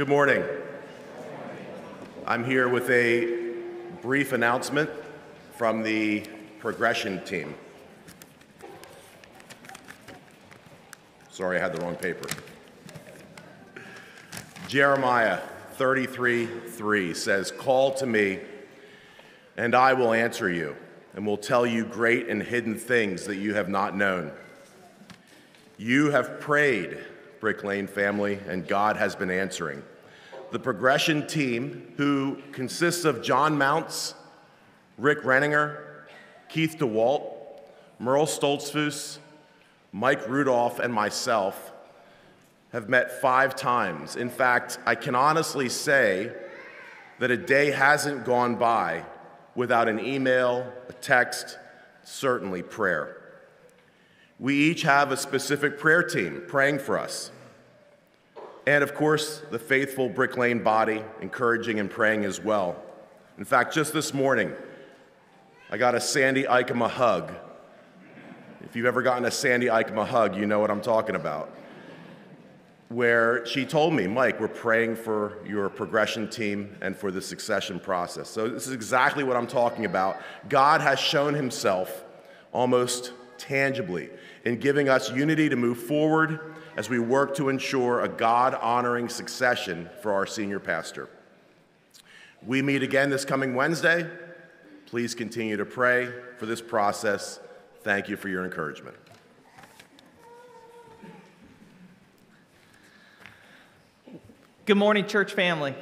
Good morning. I'm here with a brief announcement from the progression team. Sorry, I had the wrong paper. Jeremiah 33:3 says, Call to me, and I will answer you, and will tell you great and hidden things that you have not known. You have prayed, Brick Lane family, and God has been answering. The progression team, who consists of John Mounts, Rick Renninger, Keith DeWalt, Merle Stoltzfus, Mike Rudolph, and myself, have met five times. In fact, I can honestly say that a day hasn't gone by without an email, a text, certainly prayer. We each have a specific prayer team praying for us. And of course, the faithful Brick Lane body encouraging and praying as well. In fact, just this morning, I got a Sandy Ikema hug. If you've ever gotten a Sandy Ikema hug, you know what I'm talking about where she told me, Mike, we're praying for your progression team and for the succession process. So, this is exactly what I'm talking about. God has shown himself almost tangibly in giving us unity to move forward as we work to ensure a God honoring succession for our senior pastor. We meet again this coming Wednesday. Please continue to pray for this process. Thank you for your encouragement. Good morning, church family.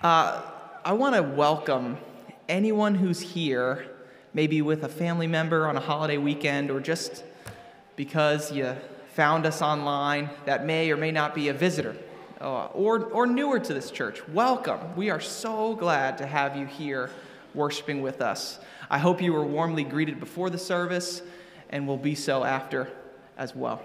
Uh, I want to welcome anyone who's here, maybe with a family member on a holiday weekend, or just because you found us online that may or may not be a visitor uh, or, or newer to this church. Welcome. We are so glad to have you here worshiping with us. I hope you were warmly greeted before the service and will be so after as well.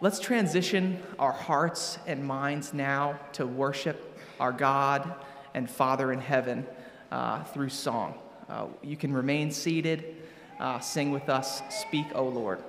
Let's transition our hearts and minds now to worship our God and Father in heaven uh, through song. Uh, you can remain seated, uh, sing with us, Speak, O Lord.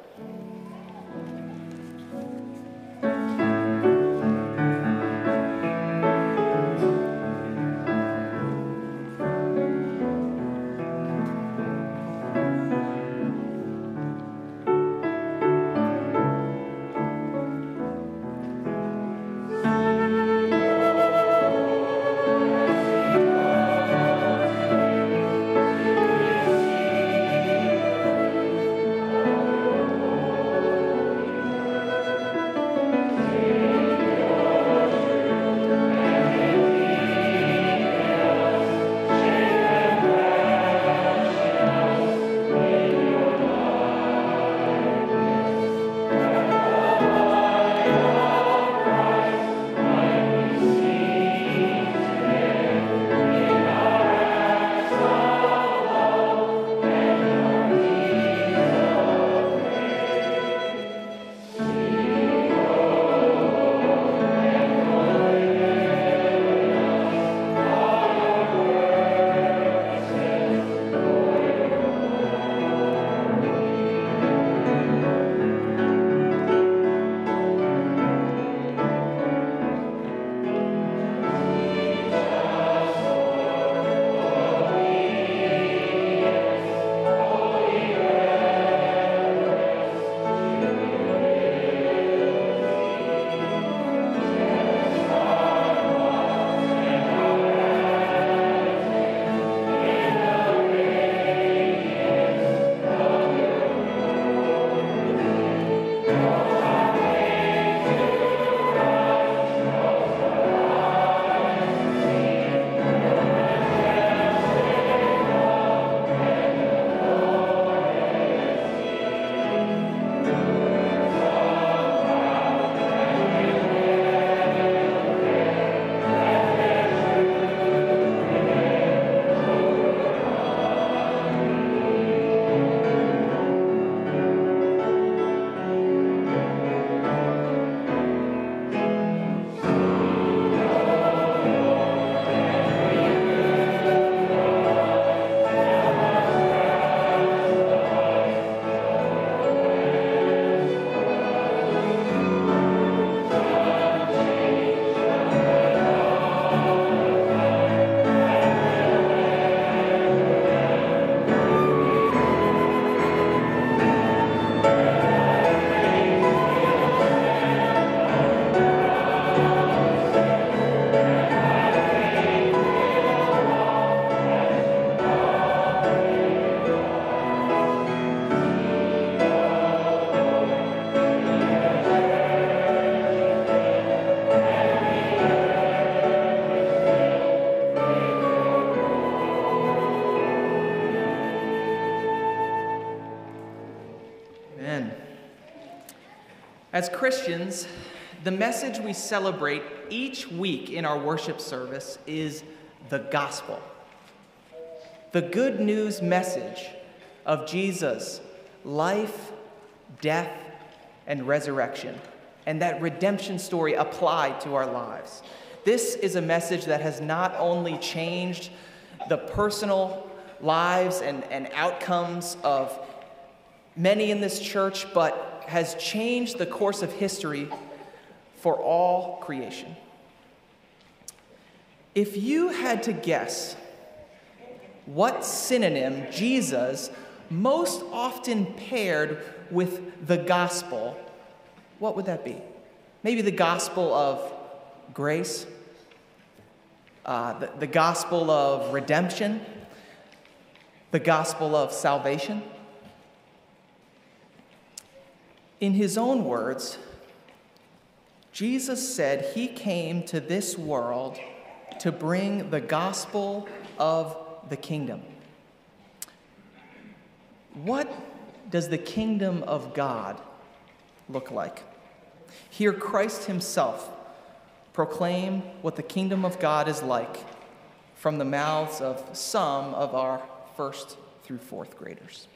As Christians, the message we celebrate each week in our worship service is the gospel. The good news message of Jesus' life, death, and resurrection, and that redemption story applied to our lives. This is a message that has not only changed the personal lives and, and outcomes of many in this church, but has changed the course of history for all creation. If you had to guess what synonym Jesus most often paired with the gospel, what would that be? Maybe the gospel of grace, uh, the, the gospel of redemption, the gospel of salvation. In his own words, Jesus said he came to this world to bring the gospel of the kingdom. What does the kingdom of God look like? Hear Christ himself proclaim what the kingdom of God is like from the mouths of some of our first through fourth graders.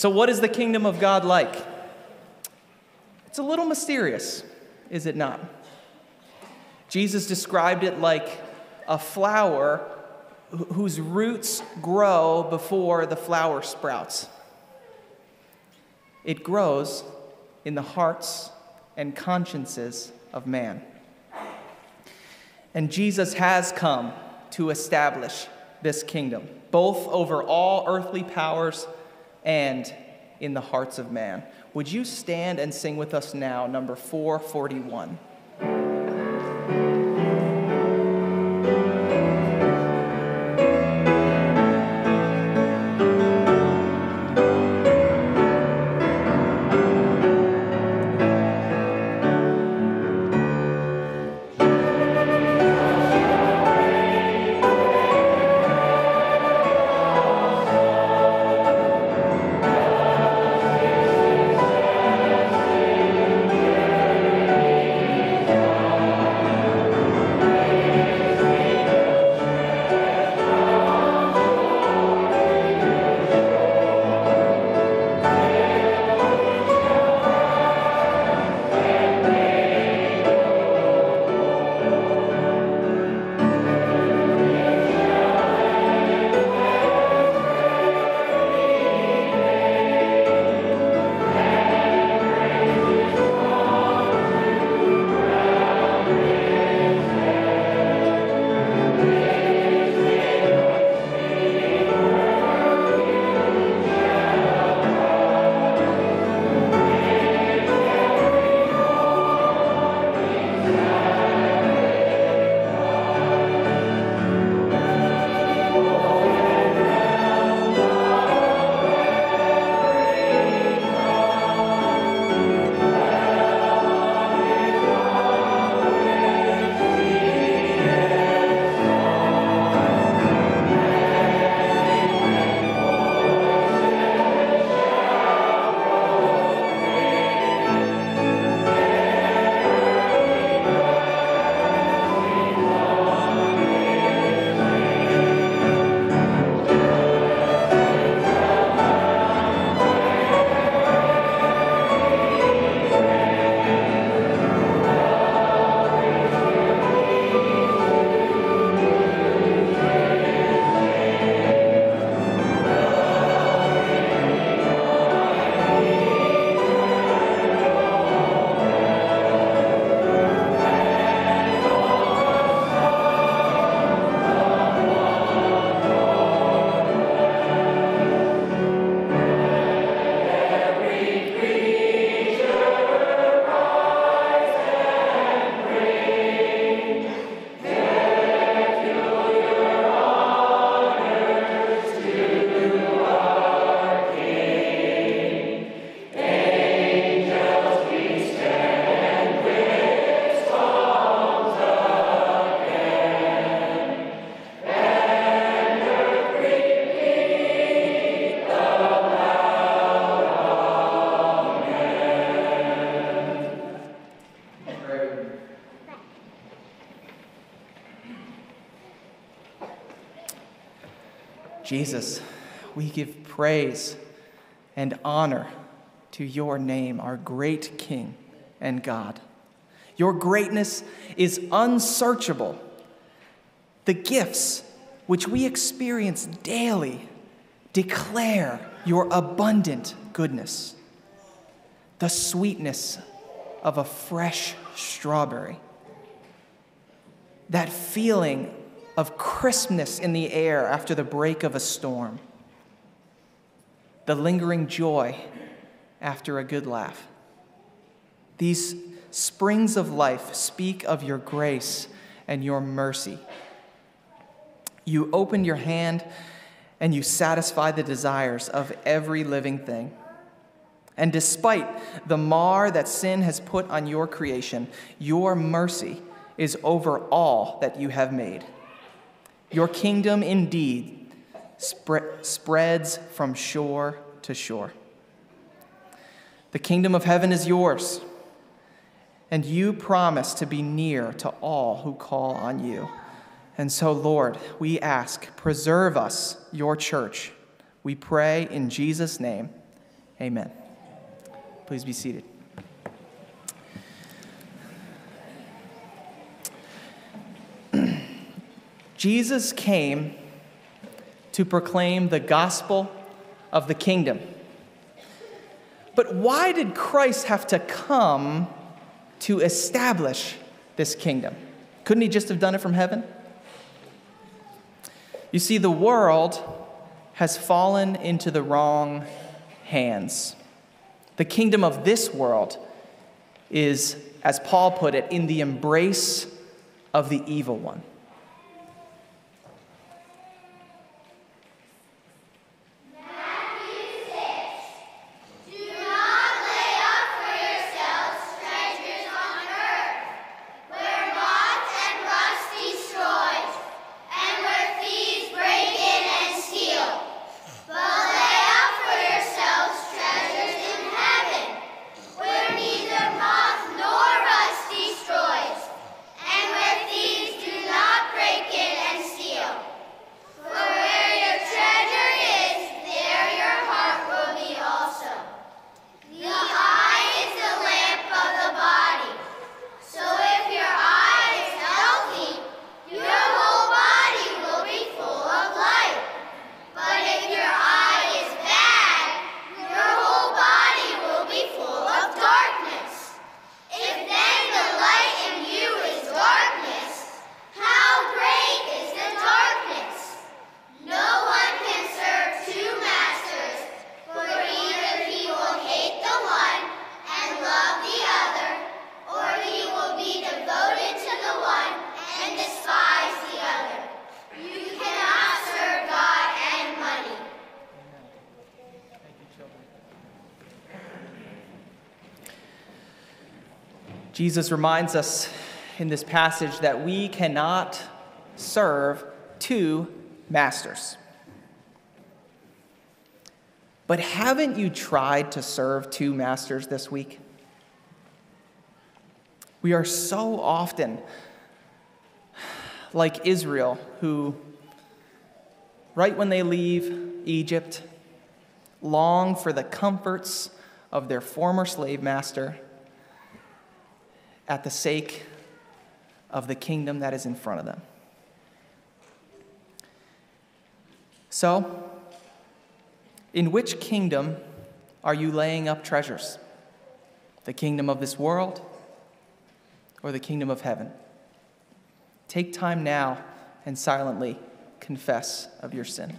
So, what is the kingdom of God like? It's a little mysterious, is it not? Jesus described it like a flower whose roots grow before the flower sprouts. It grows in the hearts and consciences of man. And Jesus has come to establish this kingdom, both over all earthly powers and in the hearts of man. Would you stand and sing with us now, number 441? Jesus, we give praise and honor to your name, our great King and God. Your greatness is unsearchable. The gifts which we experience daily declare your abundant goodness, the sweetness of a fresh strawberry, that feeling of crispness in the air after the break of a storm, the lingering joy after a good laugh. These springs of life speak of your grace and your mercy. You opened your hand and you satisfy the desires of every living thing. And despite the mar that sin has put on your creation, your mercy is over all that you have made. Your kingdom indeed spre- spreads from shore to shore. The kingdom of heaven is yours, and you promise to be near to all who call on you. And so, Lord, we ask, preserve us, your church. We pray in Jesus' name. Amen. Please be seated. Jesus came to proclaim the gospel of the kingdom. But why did Christ have to come to establish this kingdom? Couldn't he just have done it from heaven? You see, the world has fallen into the wrong hands. The kingdom of this world is, as Paul put it, in the embrace of the evil one. Jesus reminds us in this passage that we cannot serve two masters. But haven't you tried to serve two masters this week? We are so often like Israel, who, right when they leave Egypt, long for the comforts of their former slave master at the sake of the kingdom that is in front of them. So, in which kingdom are you laying up treasures? The kingdom of this world or the kingdom of heaven? Take time now and silently confess of your sin.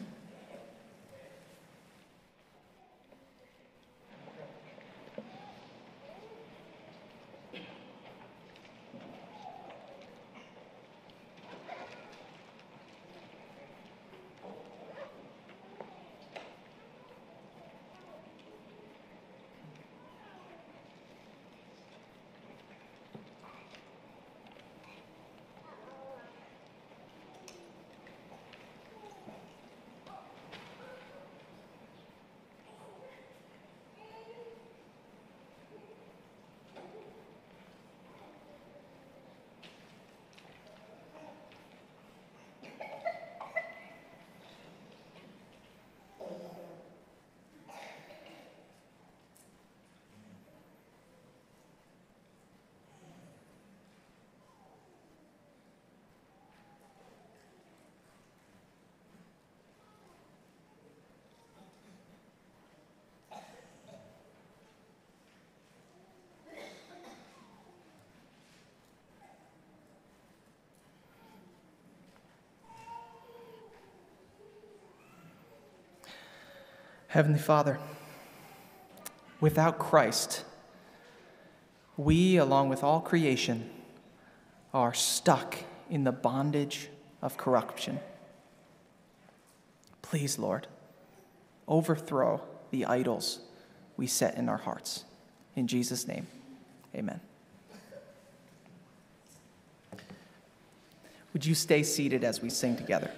Heavenly Father, without Christ, we, along with all creation, are stuck in the bondage of corruption. Please, Lord, overthrow the idols we set in our hearts. In Jesus' name, amen. Would you stay seated as we sing together?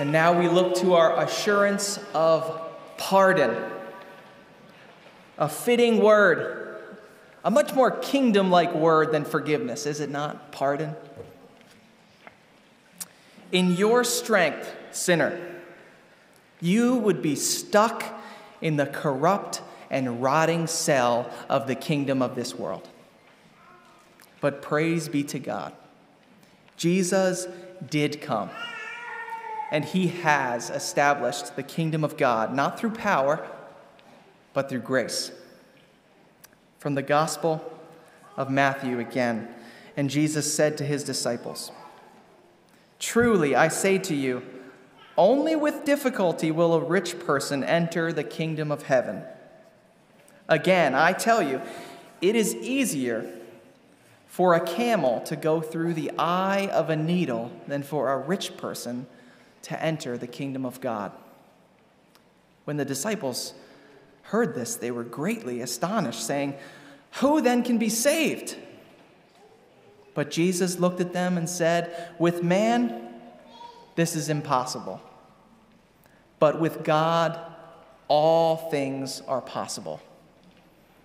And now we look to our assurance of pardon. A fitting word, a much more kingdom like word than forgiveness, is it not? Pardon. In your strength, sinner, you would be stuck in the corrupt and rotting cell of the kingdom of this world. But praise be to God. Jesus did come, and he has established the kingdom of God, not through power, but through grace. From the Gospel of Matthew again, and Jesus said to his disciples, Truly, I say to you, only with difficulty will a rich person enter the kingdom of heaven. Again, I tell you, it is easier for a camel to go through the eye of a needle than for a rich person to enter the kingdom of God. When the disciples heard this, they were greatly astonished, saying, Who then can be saved? But Jesus looked at them and said, With man, this is impossible. But with God, all things are possible.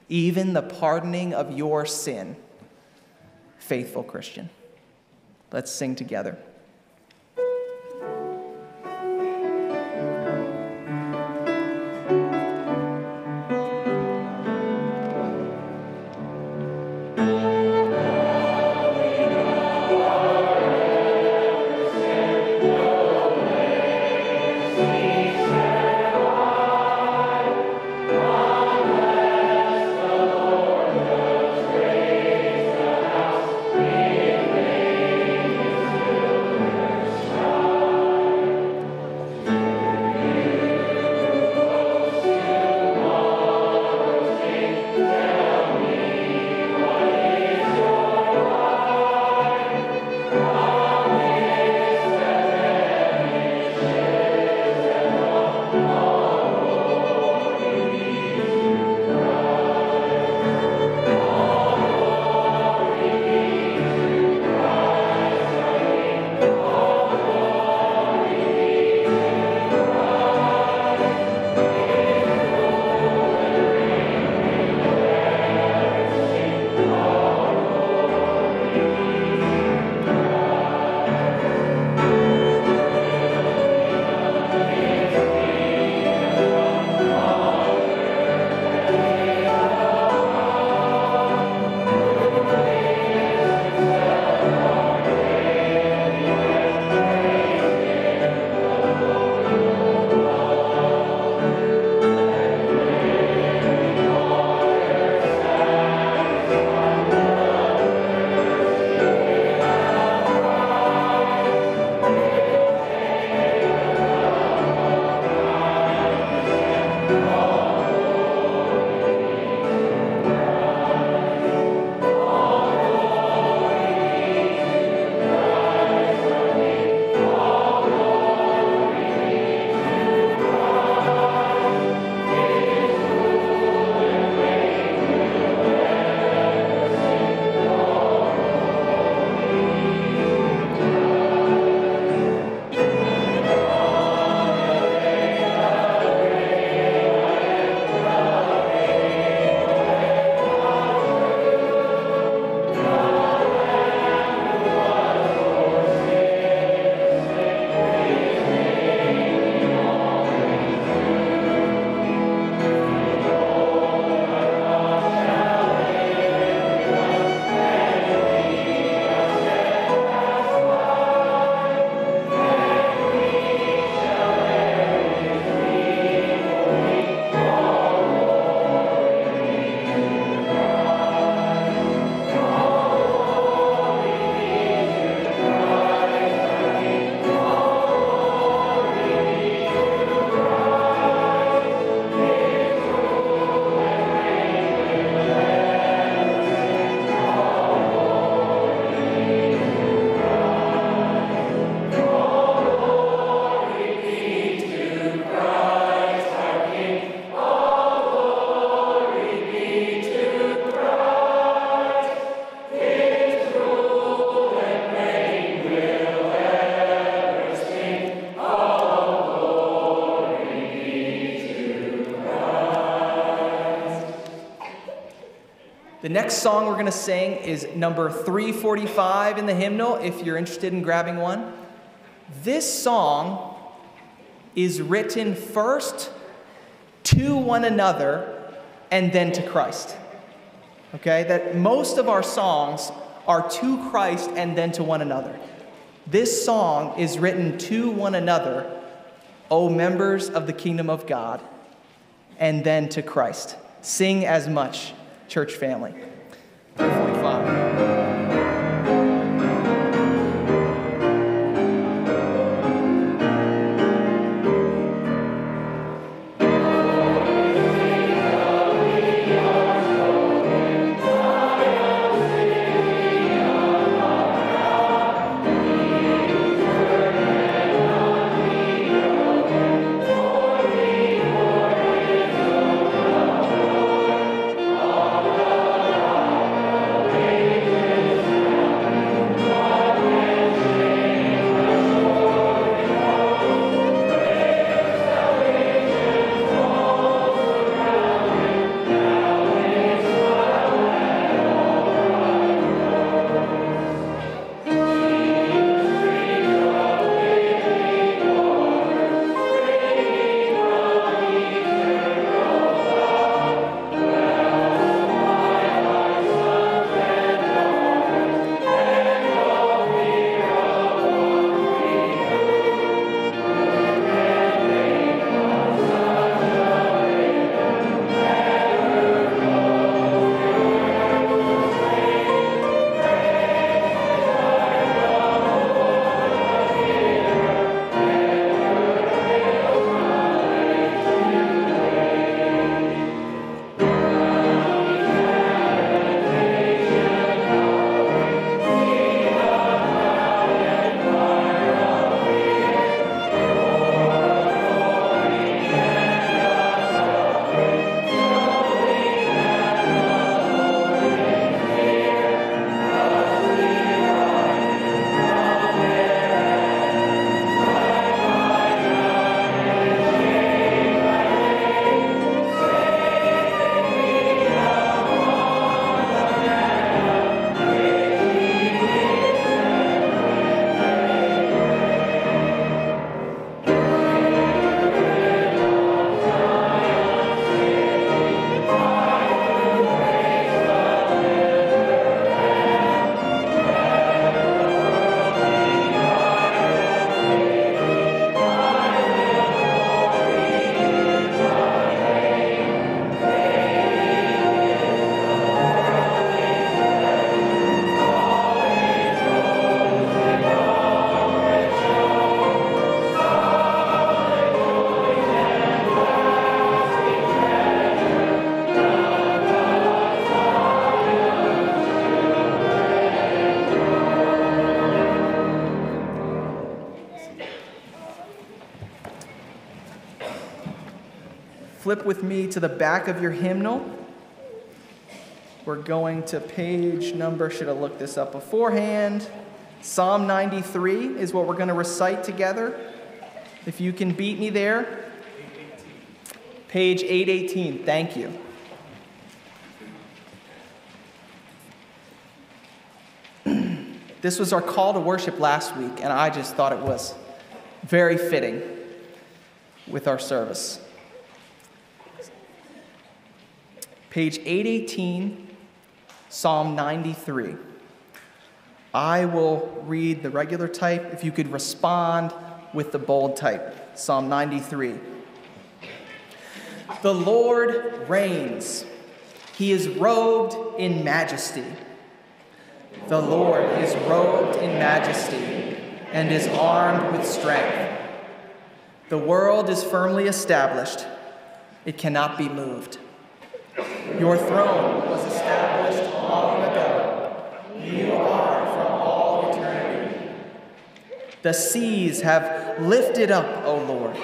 Even the pardoning of your sin, faithful Christian. Let's sing together. Next song we're going to sing is number 345 in the hymnal, if you're interested in grabbing one. This song is written first to one another and then to Christ. Okay? That most of our songs are to Christ and then to one another. This song is written to one another, O members of the kingdom of God, and then to Christ. Sing as much church family. 345. Flip with me to the back of your hymnal, we're going to page number, should have looked this up beforehand. Psalm 93 is what we're going to recite together. If you can beat me there. Page 818, thank you. this was our call to worship last week, and I just thought it was very fitting with our service. Page 818, Psalm 93. I will read the regular type. If you could respond with the bold type, Psalm 93. The Lord reigns. He is robed in majesty. The Lord is robed in majesty and is armed with strength. The world is firmly established, it cannot be moved. Your throne was established long ago. You are from all eternity. The seas have lifted up, O Lord.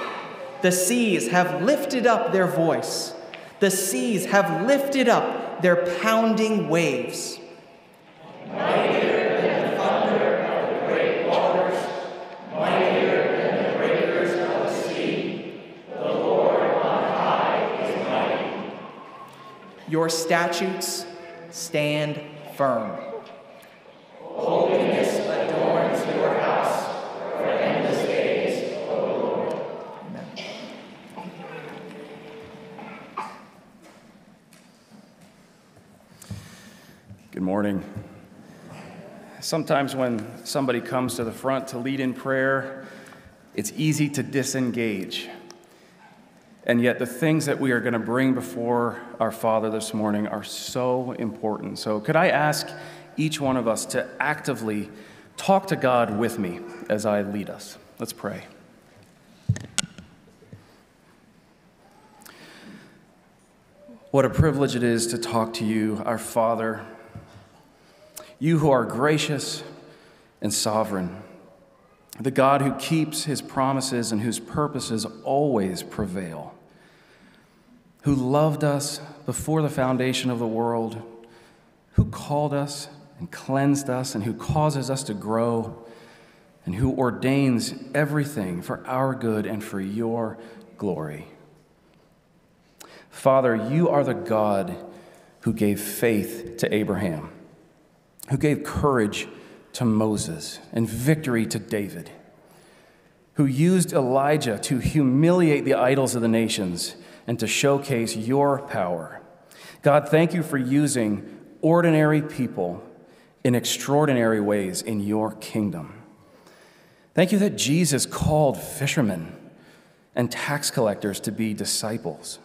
The seas have lifted up their voice. The seas have lifted up their pounding waves. Your statutes stand firm. Holiness adorns your house for endless days, O Lord. Amen. Good morning. Sometimes when somebody comes to the front to lead in prayer, it's easy to disengage. And yet, the things that we are going to bring before our Father this morning are so important. So, could I ask each one of us to actively talk to God with me as I lead us? Let's pray. What a privilege it is to talk to you, our Father, you who are gracious and sovereign, the God who keeps his promises and whose purposes always prevail, who loved us before the foundation of the world, who called us and cleansed us, and who causes us to grow, and who ordains everything for our good and for your glory. Father, you are the God who gave faith to Abraham, who gave courage to Moses and victory to David, who used Elijah to humiliate the idols of the nations and to showcase your power. God, thank you for using ordinary people in extraordinary ways in your kingdom. Thank you that Jesus called fishermen and tax collectors to be disciples.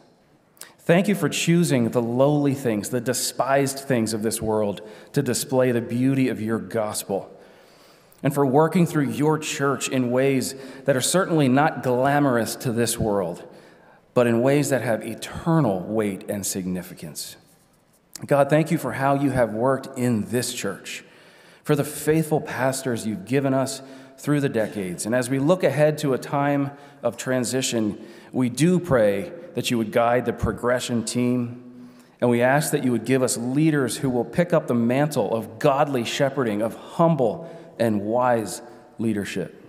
Thank you for choosing the lowly things, the despised things of this world to display the beauty of your gospel. And for working through your church in ways that are certainly not glamorous to this world, but in ways that have eternal weight and significance. God, thank you for how you have worked in this church, for the faithful pastors you've given us through the decades. And as we look ahead to a time of transition, we do pray that you would guide the progression team. And we ask that you would give us leaders who will pick up the mantle of godly shepherding, of humble and wise leadership.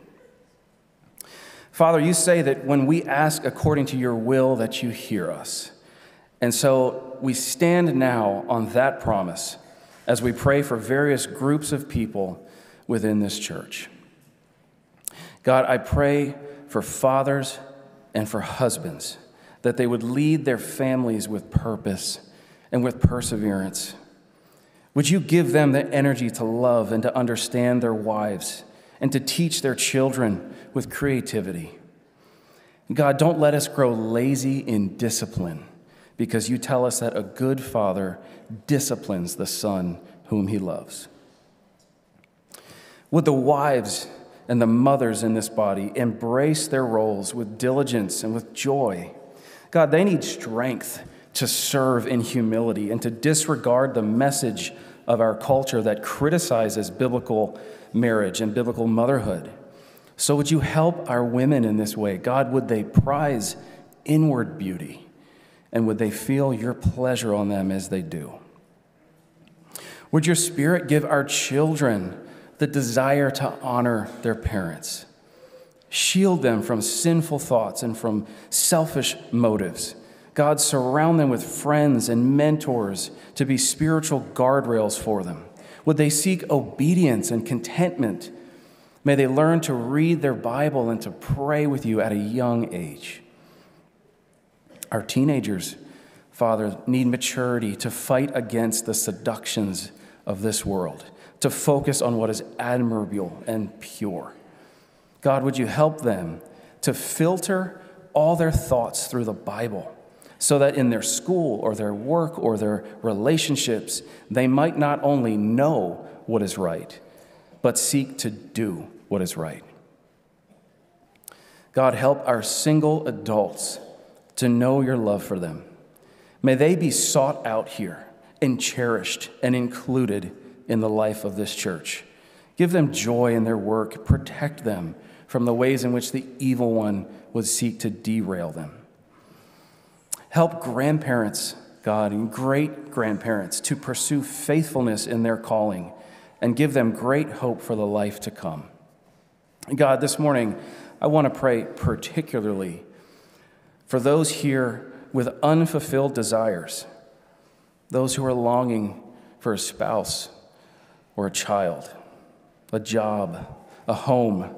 Father, you say that when we ask according to your will, that you hear us. And so we stand now on that promise as we pray for various groups of people within this church. God, I pray for fathers and for husbands that they would lead their families with purpose and with perseverance. Would you give them the energy to love and to understand their wives and to teach their children with creativity? God, don't let us grow lazy in discipline because you tell us that a good father disciplines the son whom he loves. Would the wives and the mothers in this body embrace their roles with diligence and with joy? God, they need strength to serve in humility and to disregard the message of our culture that criticizes biblical marriage and biblical motherhood. So, would you help our women in this way? God, would they prize inward beauty? and would they feel your pleasure on them as they do? Would your spirit give our children the desire to honor their parents? Shield them from sinful thoughts and from selfish motives. God, surround them with friends and mentors to be spiritual guardrails for them. Would they seek obedience and contentment? May they learn to read their Bible and to pray with you at a young age. Our teenagers, Father, need maturity to fight against the seductions of this world, to focus on what is admirable and pure. God, would you help them to filter all their thoughts through the Bible so that in their school or their work or their relationships, they might not only know what is right, but seek to do what is right. God, help our single adults to know your love for them. May they be sought out here and cherished and included in the life of this church. Give them joy in their work, protect them from the ways in which the evil one would seek to derail them. Help grandparents, God, and great grandparents to pursue faithfulness in their calling and give them great hope for the life to come. God, this morning, I want to pray particularly for those here with unfulfilled desires, those who are longing for a spouse or a child, a job, a home,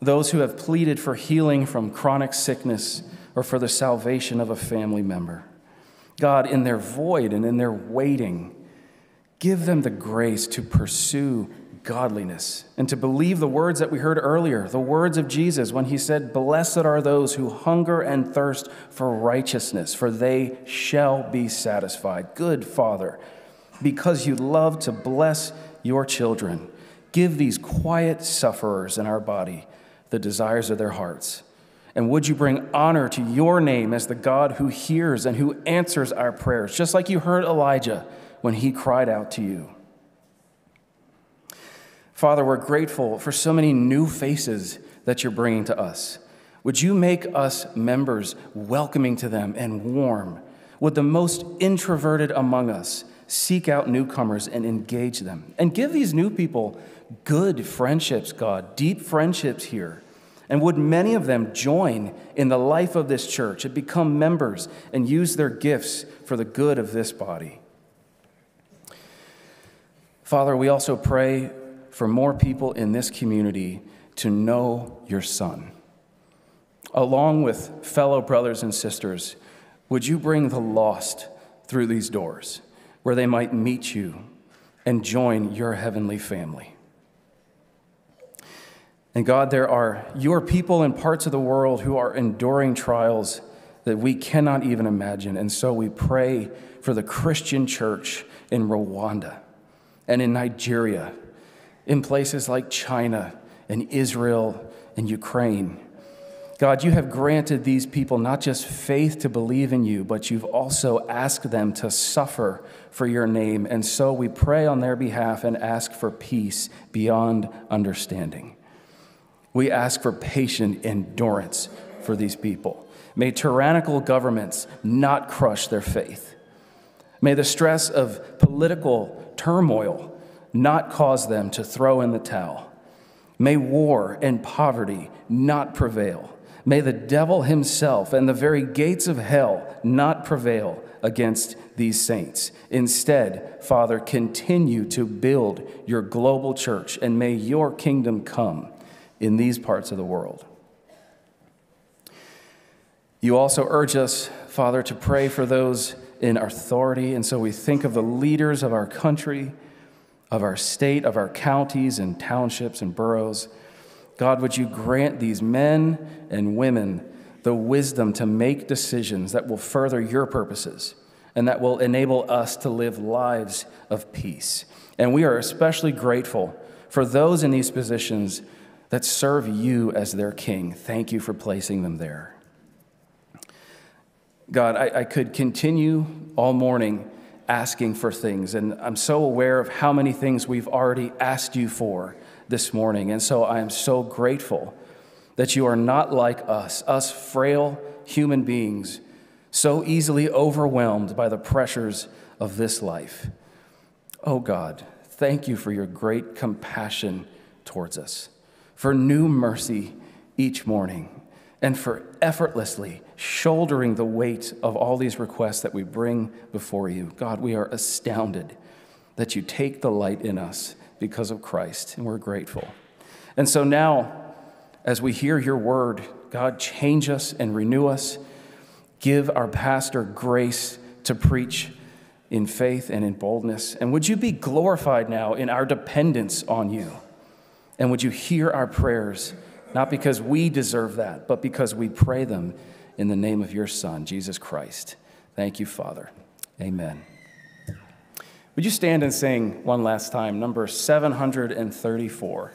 those who have pleaded for healing from chronic sickness or for the salvation of a family member. God, in their void and in their waiting, give them the grace to pursue godliness and to believe the words that we heard earlier, the words of Jesus when he said, Blessed are those who hunger and thirst for righteousness, for they shall be satisfied. Good Father, because you love to bless your children, give these quiet sufferers in our body the desires of their hearts. And would you bring honor to your name as the God who hears and who answers our prayers, just like you heard Elijah when he cried out to you? Father, we're grateful for so many new faces that you're bringing to us. Would you make us members welcoming to them and warm? Would the most introverted among us seek out newcomers and engage them? And give these new people good friendships, God, deep friendships here. And would many of them join in the life of this church and become members and use their gifts for the good of this body? Father, we also pray for more people in this community to know your Son. Along with fellow brothers and sisters, would you bring the lost through these doors where they might meet you and join your heavenly family? And God, there are your people in parts of the world who are enduring trials that we cannot even imagine. And so we pray for the Christian church in Rwanda and in Nigeria in places like China and Israel and Ukraine. God, you have granted these people not just faith to believe in you, but you've also asked them to suffer for your name. And so we pray on their behalf and ask for peace beyond understanding. We ask for patient endurance for these people. May tyrannical governments not crush their faith. May the stress of political turmoil not cause them to throw in the towel. May war and poverty not prevail. May the devil himself and the very gates of hell not prevail against these saints. Instead, Father, continue to build your global church and may your kingdom come in these parts of the world. You also urge us, Father, to pray for those in authority, and so we think of the leaders of our country of our state, of our counties and townships and boroughs. God, would you grant these men and women the wisdom to make decisions that will further your purposes and that will enable us to live lives of peace. And we are especially grateful for those in these positions that serve you as their king. Thank you for placing them there. God, I, I could continue all morning asking for things. And I'm so aware of how many things we've already asked you for this morning. And so I am so grateful that you are not like us, us frail human beings so easily overwhelmed by the pressures of this life. Oh God, thank you for your great compassion towards us, for new mercy each morning, and for effortlessly shouldering the weight of all these requests that we bring before you. God, we are astounded that you take the light in us because of Christ, and we're grateful. And so now, as we hear your word, God, change us and renew us. Give our pastor grace to preach in faith and in boldness. And would you be glorified now in our dependence on you? And would you hear our prayers, not because we deserve that, but because we pray them in the name of your Son, Jesus Christ. Thank you, Father. Amen. Would you stand and sing one last time, number 734?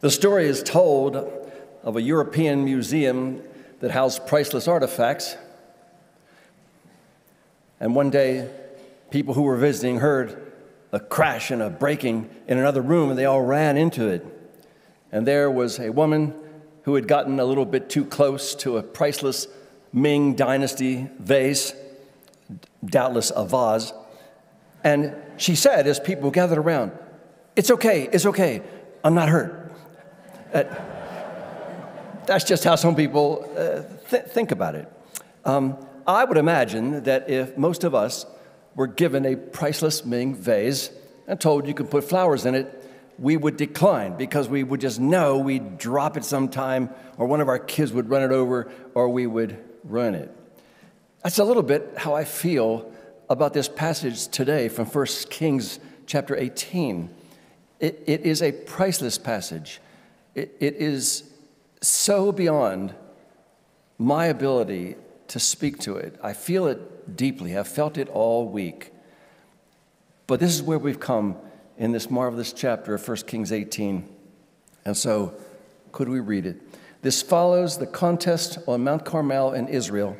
The story is told of a European museum that housed priceless artifacts. And one day, people who were visiting heard a crash and a breaking in another room, and they all ran into it. And there was a woman who had gotten a little bit too close to a priceless Ming Dynasty vase, doubtless a vase. And she said, as people gathered around, It's okay, it's okay, I'm not hurt. Uh, that's just how some people uh, th- think about it. Um, I would imagine that if most of us were given a priceless Ming vase and told you could put flowers in it, we would decline because we would just know we'd drop it sometime, or one of our kids would run it over, or we would ruin it. That's a little bit how I feel about this passage today from 1 Kings chapter 18. It, it is a priceless passage it, it is so beyond my ability to speak to it. I feel it deeply. I've felt it all week. But this is where we've come in this marvelous chapter of 1 Kings 18. And so, could we read it? This follows the contest on Mount Carmel in Israel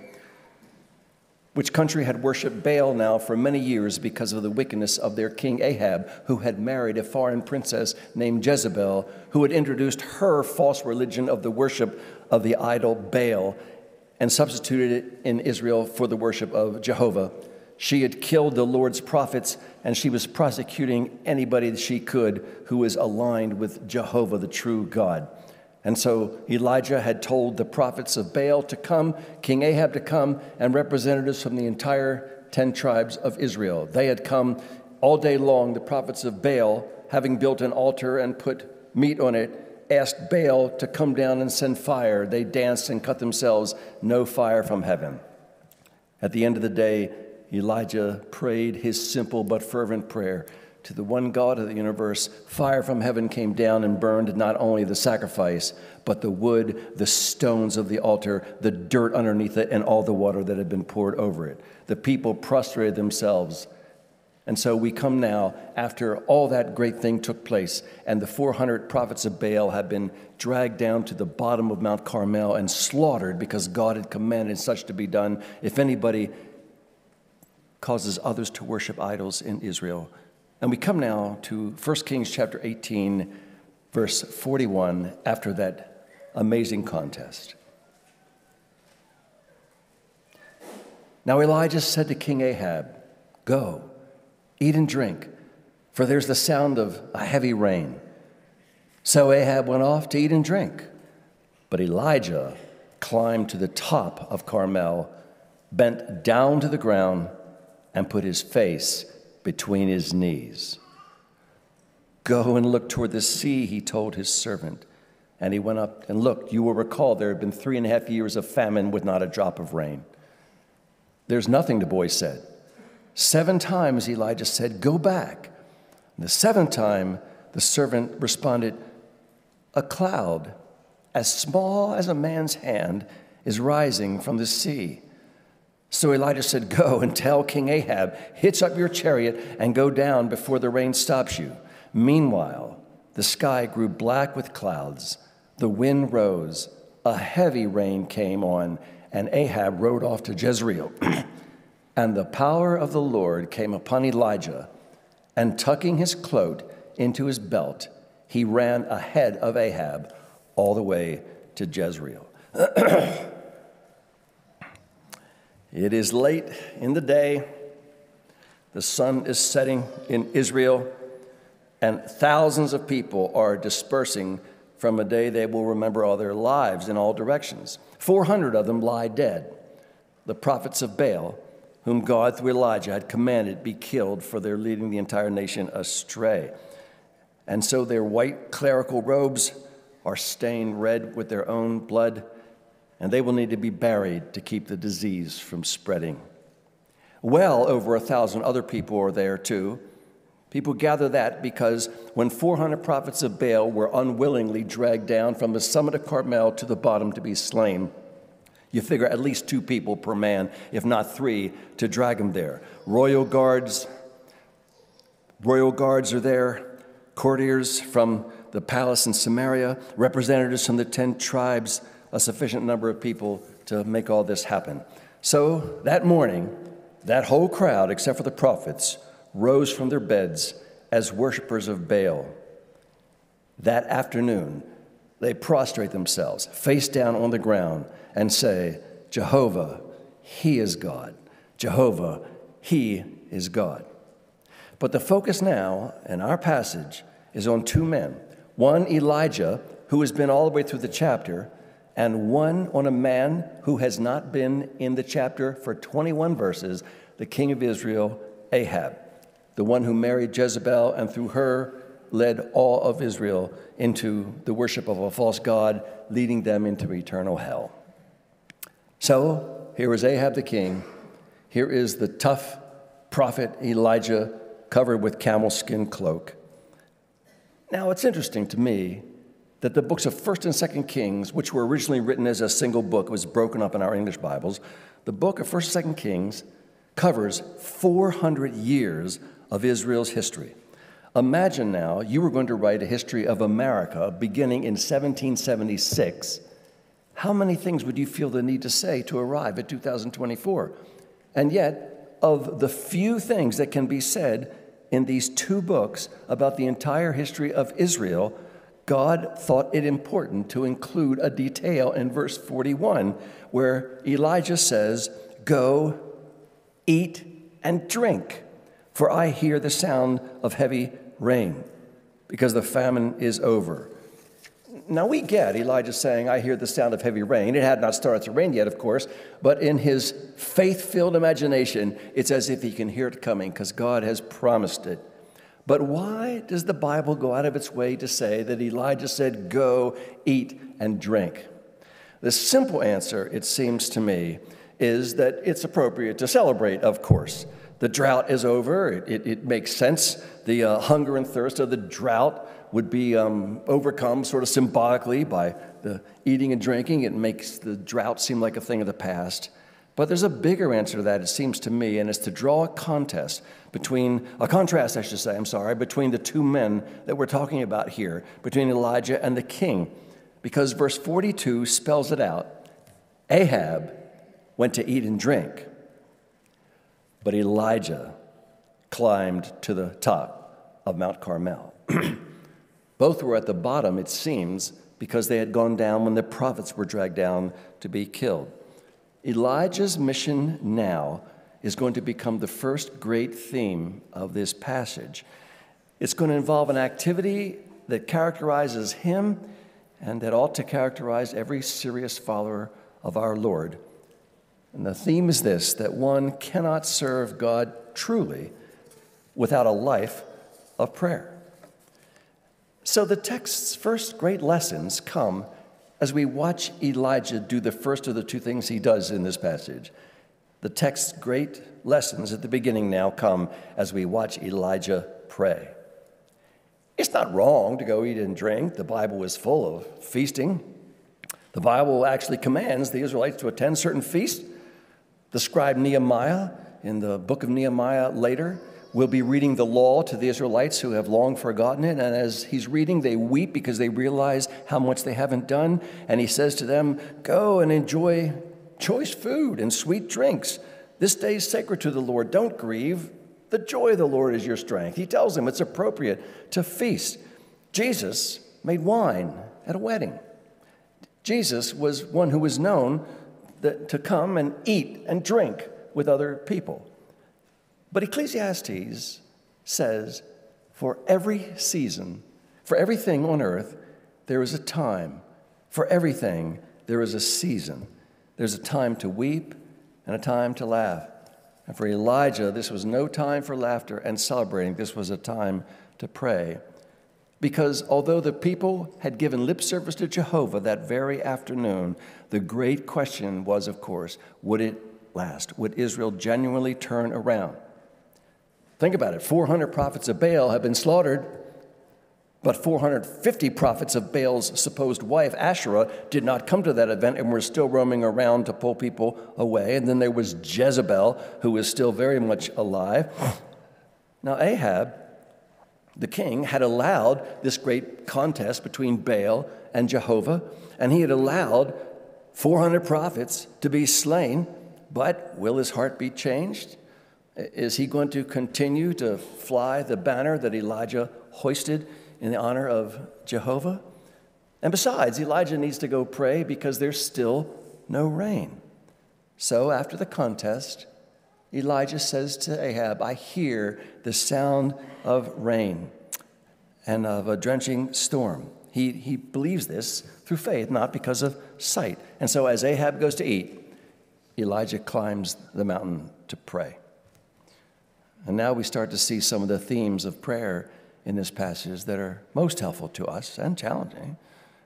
which country had worshiped Baal now for many years because of the wickedness of their king Ahab, who had married a foreign princess named Jezebel, who had introduced her false religion of the worship of the idol Baal and substituted it in Israel for the worship of Jehovah. She had killed the Lord's prophets, and she was prosecuting anybody that she could who was aligned with Jehovah, the true God. And so Elijah had told the prophets of Baal to come, King Ahab to come, and representatives from the entire 10 tribes of Israel. They had come all day long, the prophets of Baal, having built an altar and put meat on it, asked Baal to come down and send fire. They danced and cut themselves, no fire from heaven. At the end of the day, Elijah prayed his simple but fervent prayer to the one God of the universe, fire from heaven came down and burned not only the sacrifice, but the wood, the stones of the altar, the dirt underneath it, and all the water that had been poured over it. The people prostrated themselves. And so we come now after all that great thing took place, and the 400 prophets of Baal have been dragged down to the bottom of Mount Carmel and slaughtered because God had commanded such to be done. If anybody causes others to worship idols in Israel, and we come now to 1 Kings chapter 18, verse 41, after that amazing contest. Now Elijah said to King Ahab, Go, Eat and drink, for there's the sound of a heavy rain. So Ahab went off to eat and drink. But Elijah climbed to the top of Carmel, bent down to the ground, and put his face between his knees. Go and look toward the sea, he told his servant. And he went up and looked. You will recall there had been three and a half years of famine with not a drop of rain. There's nothing, the boy said. Seven times Elijah said, Go back. And the seventh time, the servant responded, A cloud as small as a man's hand is rising from the sea. So Elijah said, Go and tell King Ahab, hitch up your chariot and go down before the rain stops you. Meanwhile, the sky grew black with clouds, the wind rose, a heavy rain came on, and Ahab rode off to Jezreel. and the power of the Lord came upon Elijah, and tucking his cloak into his belt, he ran ahead of Ahab all the way to Jezreel. it is late in the day. The sun is setting in Israel, and thousands of people are dispersing from a day they will remember all their lives in all directions. 400 of them lie dead. The prophets of Baal, whom God through Elijah had commanded be killed for their leading the entire nation astray. And so their white clerical robes are stained red with their own blood, and they will need to be buried to keep the disease from spreading. Well over a thousand other people are there too. People gather that because when 400 prophets of Baal were unwillingly dragged down from the summit of Carmel to the bottom to be slain, you figure at least two people per man, if not three, to drag them there. Royal guards, royal guards are there, courtiers from the palace in Samaria, representatives from the 10 tribes, a sufficient number of people to make all this happen. So that morning, that whole crowd, except for the prophets, rose from their beds as worshippers of Baal. That afternoon, they prostrate themselves, face down on the ground, and say, Jehovah, He is God. Jehovah, He is God. But the focus now in our passage is on two men one, Elijah, who has been all the way through the chapter, and one on a man who has not been in the chapter for 21 verses, the king of Israel, Ahab, the one who married Jezebel and through her led all of Israel into the worship of a false god, leading them into eternal hell. So here is Ahab the king. Here is the tough prophet Elijah covered with camel skin cloak. Now, it's interesting to me that the books of 1st and 2nd Kings, which were originally written as a single book, was broken up in our English Bibles. The book of 1st and 2nd Kings covers 400 years of Israel's history. Imagine now you were going to write a history of America beginning in 1776. How many things would you feel the need to say to arrive at 2024? And yet, of the few things that can be said in these two books about the entire history of Israel, God thought it important to include a detail in verse 41 where Elijah says, Go, eat, and drink, for I hear the sound of heavy rain, because the famine is over. Now we get Elijah saying, I hear the sound of heavy rain. It had not started to rain yet, of course, but in his faith filled imagination, it's as if he can hear it coming because God has promised it. But why does the Bible go out of its way to say that Elijah said, Go, eat, and drink? The simple answer, it seems to me, is that it's appropriate to celebrate, of course. The drought is over. It, it, it makes sense. The uh, hunger and thirst of the drought would be um, overcome sort of symbolically by the eating and drinking. It makes the drought seem like a thing of the past. But there's a bigger answer to that, it seems to me, and it's to draw a contest between, a contrast, I should say, I'm sorry, between the two men that we're talking about here, between Elijah and the king. Because verse 42 spells it out Ahab went to eat and drink, but Elijah climbed to the top of Mount Carmel. Both were at the bottom, it seems, because they had gone down when the prophets were dragged down to be killed. Elijah's mission now is going to become the first great theme of this passage. It's going to involve an activity that characterizes him and that ought to characterize every serious follower of our Lord. And the theme is this that one cannot serve God truly without a life of prayer. So the text's first great lessons come as we watch Elijah do the first of the two things he does in this passage. The text's great lessons at the beginning now come as we watch Elijah pray. It's not wrong to go eat and drink. The Bible is full of feasting. The Bible actually commands the Israelites to attend certain feasts. The scribe Nehemiah, in the book of Nehemiah later, will be reading the law to the Israelites who have long forgotten it. And as he's reading, they weep because they realize how much they haven't done. And he says to them, Go and enjoy choice food and sweet drinks. This day is sacred to the Lord. Don't grieve. The joy of the Lord is your strength. He tells them it's appropriate to feast. Jesus made wine at a wedding. Jesus was one who was known that, to come and eat and drink with other people. But Ecclesiastes says, for every season, for everything on earth, there is a time. For everything, there is a season. There's a time to weep and a time to laugh. And for Elijah, this was no time for laughter and celebrating. This was a time to pray. Because although the people had given lip service to Jehovah that very afternoon, the great question was, of course, would it last? Would Israel genuinely turn around? Think about it 400 prophets of Baal have been slaughtered but 450 prophets of Baal's supposed wife, Asherah, did not come to that event and were still roaming around to pull people away. And then there was Jezebel, who was still very much alive. Now, Ahab, the king, had allowed this great contest between Baal and Jehovah, and he had allowed 400 prophets to be slain. But will his heart be changed? Is he going to continue to fly the banner that Elijah hoisted in the honor of Jehovah. And besides, Elijah needs to go pray because there's still no rain. So after the contest, Elijah says to Ahab, I hear the sound of rain and of a drenching storm. He, he believes this through faith, not because of sight. And so as Ahab goes to eat, Elijah climbs the mountain to pray. And now we start to see some of the themes of prayer in this passage that are most helpful to us and challenging.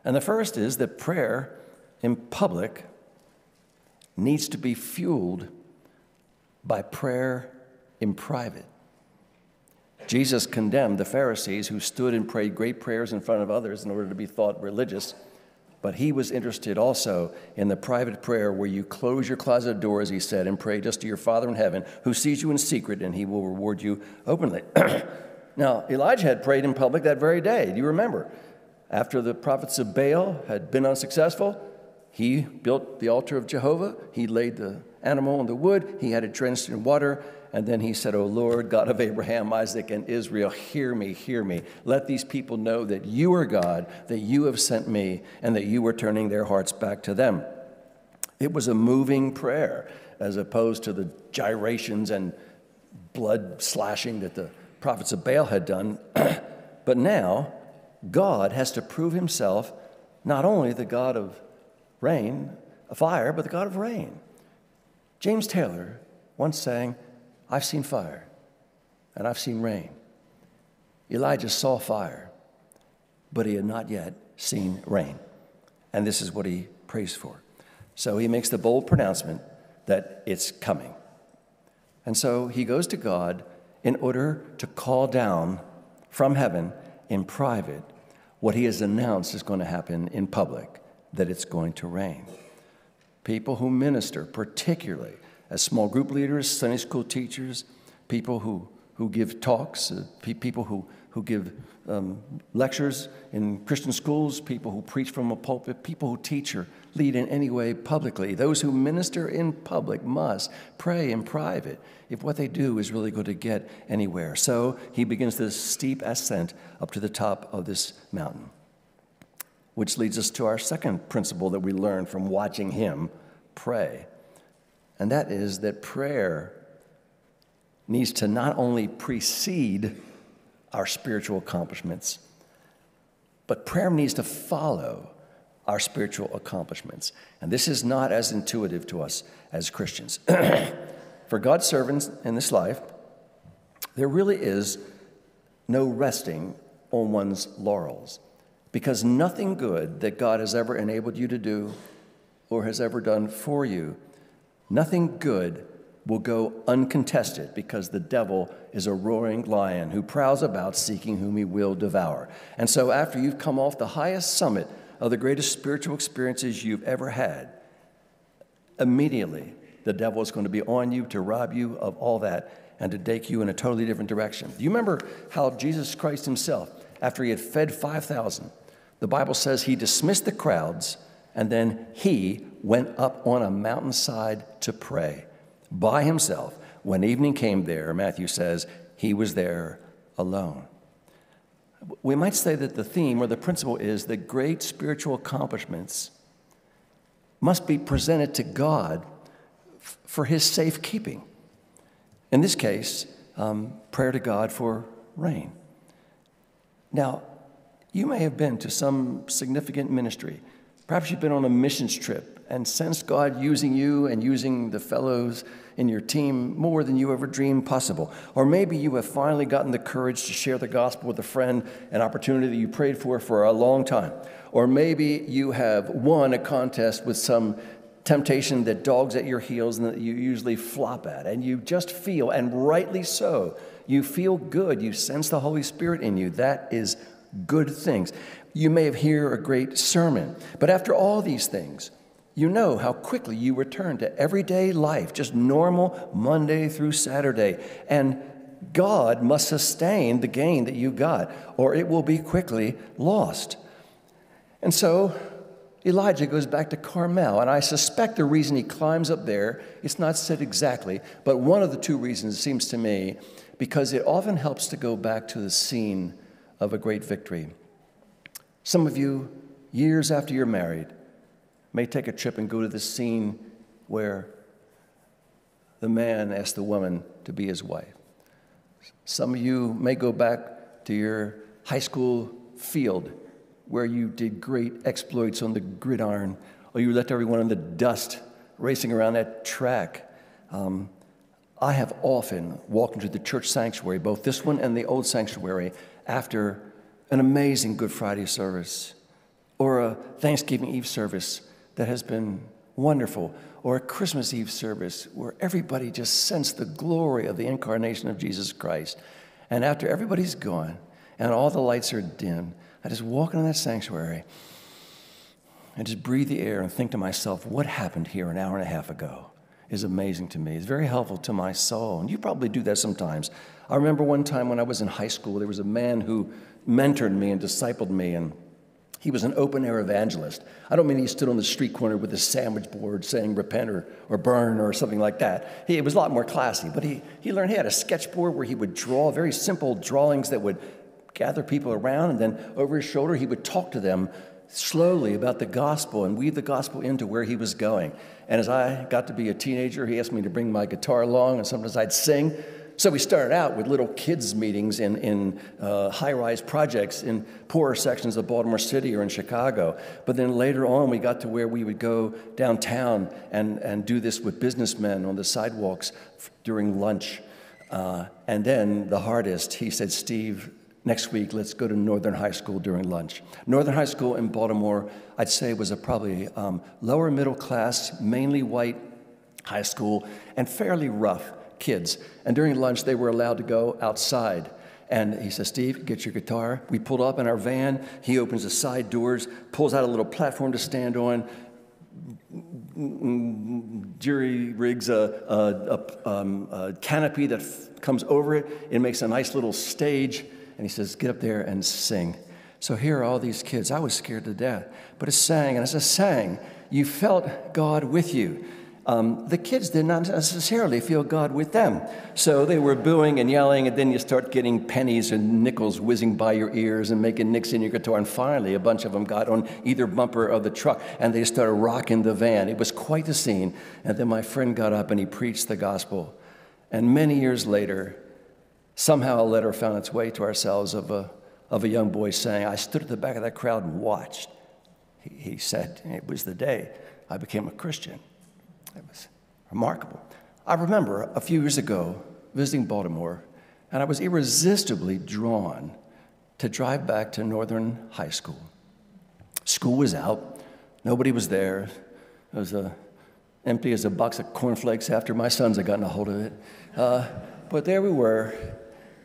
And the first is that prayer in public needs to be fueled by prayer in private. Jesus condemned the Pharisees who stood and prayed great prayers in front of others in order to be thought religious. But he was interested also in the private prayer where you close your closet door, as he said, and pray just to your Father in heaven, who sees you in secret, and he will reward you openly. Now, Elijah had prayed in public that very day. Do you remember? After the prophets of Baal had been unsuccessful, he built the altar of Jehovah. He laid the animal on the wood. He had it drenched in water. And then he said, O Lord, God of Abraham, Isaac, and Israel, hear me, hear me. Let these people know that you are God, that you have sent me, and that you are turning their hearts back to them. It was a moving prayer as opposed to the gyrations and blood slashing that the prophets of Baal had done. but now, God has to prove himself not only the God of rain, fire, but the God of rain. James Taylor once sang, I've seen fire and I've seen rain. Elijah saw fire, but he had not yet seen rain. And this is what he prays for. So he makes the bold pronouncement that it's coming. And so he goes to God in order to call down from heaven in private what he has announced is going to happen in public that it's going to rain. People who minister, particularly as small group leaders, Sunday school teachers, people who, who give talks, uh, pe- people who, who give um, lectures in Christian schools, people who preach from a pulpit, people who teach or lead in any way publicly. Those who minister in public must pray in private if what they do is really going to get anywhere. So he begins this steep ascent up to the top of this mountain, which leads us to our second principle that we learn from watching him pray. And that is that prayer needs to not only precede our spiritual accomplishments, but prayer needs to follow our spiritual accomplishments. And this is not as intuitive to us as Christians. For God's servants in this life, there really is no resting on one's laurels because nothing good that God has ever enabled you to do or has ever done for you, nothing good will go uncontested because the devil is a roaring lion who prowls about seeking whom he will devour. And so, after you've come off the highest summit of the greatest spiritual experiences you've ever had, immediately the devil is going to be on you to rob you of all that and to take you in a totally different direction. Do you remember how Jesus Christ himself, after he had fed 5,000, the Bible says he dismissed the crowds and then he went up on a mountainside to pray by himself. When evening came there, Matthew says, he was there alone. We might say that the theme or the principle is that great spiritual accomplishments must be presented to God for his safekeeping. In this case, um, prayer to God for rain. Now, you may have been to some significant ministry. Perhaps you've been on a missions trip and sensed God using you and using the fellows in your team more than you ever dreamed possible. Or maybe you have finally gotten the courage to share the gospel with a friend, an opportunity that you prayed for for a long time. Or maybe you have won a contest with some temptation that dogs at your heels and that you usually flop at. And you just feel, and rightly so, you feel good. You sense the Holy Spirit in you. That is good things. You may have heard a great sermon, but after all these things, you know how quickly you return to everyday life, just normal Monday through Saturday. And God must sustain the gain that you got, or it will be quickly lost. And so Elijah goes back to Carmel, and I suspect the reason he climbs up there, it's not said exactly, but one of the two reasons seems to me because it often helps to go back to the scene of a great victory. Some of you, years after you're married, may take a trip and go to the scene where the man asked the woman to be his wife. Some of you may go back to your high school field where you did great exploits on the gridiron, or you left everyone in the dust racing around that track. Um, I have often walked into the church sanctuary, both this one and the old sanctuary, after an amazing Good Friday service or a Thanksgiving Eve service that has been wonderful, or a Christmas Eve service where everybody just sensed the glory of the incarnation of Jesus Christ. And after everybody's gone and all the lights are dim, I just walk into that sanctuary and just breathe the air and think to myself, what happened here an hour and a half ago is amazing to me. It's very helpful to my soul. And you probably do that sometimes. I remember one time when I was in high school, there was a man who mentored me and discipled me, and he was an open air evangelist. I don't mean he stood on the street corner with a sandwich board saying repent or, or burn or something like that. He, it was a lot more classy, but he, he learned he had a sketchboard where he would draw very simple drawings that would gather people around, and then over his shoulder, he would talk to them slowly about the gospel and weave the gospel into where he was going. And as I got to be a teenager, he asked me to bring my guitar along, and sometimes I'd sing. So we started out with little kids' meetings in, in uh, high rise projects in poorer sections of Baltimore City or in Chicago. But then later on, we got to where we would go downtown and, and do this with businessmen on the sidewalks during lunch. Uh, and then the hardest, he said, Steve, Next week, let's go to Northern High School during lunch. Northern High School in Baltimore, I'd say, was a probably um, lower middle class, mainly white high school, and fairly rough kids. And during lunch, they were allowed to go outside. And he says, Steve, get your guitar. We pulled up in our van. He opens the side doors, pulls out a little platform to stand on, jury rigs a, a, a, um, a canopy that f- comes over it. It makes a nice little stage and he says, Get up there and sing. So here are all these kids. I was scared to death, but it sang, and as I sang, you felt God with you. Um, the kids did not necessarily feel God with them. So they were booing and yelling, and then you start getting pennies and nickels whizzing by your ears and making nicks in your guitar. And finally, a bunch of them got on either bumper of the truck and they started rocking the van. It was quite a scene. And then my friend got up and he preached the gospel. And many years later, somehow a letter found its way to ourselves of a, of a young boy saying, I stood at the back of that crowd and watched. He, he said, It was the day I became a Christian. It was remarkable. I remember a few years ago visiting Baltimore, and I was irresistibly drawn to drive back to Northern High School. School was out, nobody was there. It was uh, empty as a box of cornflakes after my sons had gotten a hold of it. Uh, but there we were,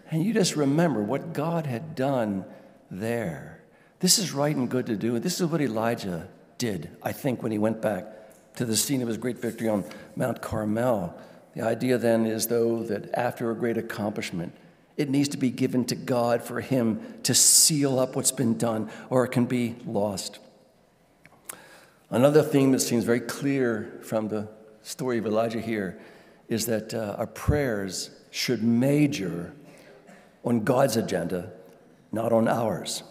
and you just remember what God had done there. This is right and good to do. This is what Elijah did, I think, when he went back to the scene of his great victory on Mount Carmel. The idea then is, though, that after a great accomplishment, it needs to be given to God for Him to seal up what's been done, or it can be lost. Another theme that seems very clear from the story of Elijah here is that uh, our prayers should major on God's agenda, not on ours.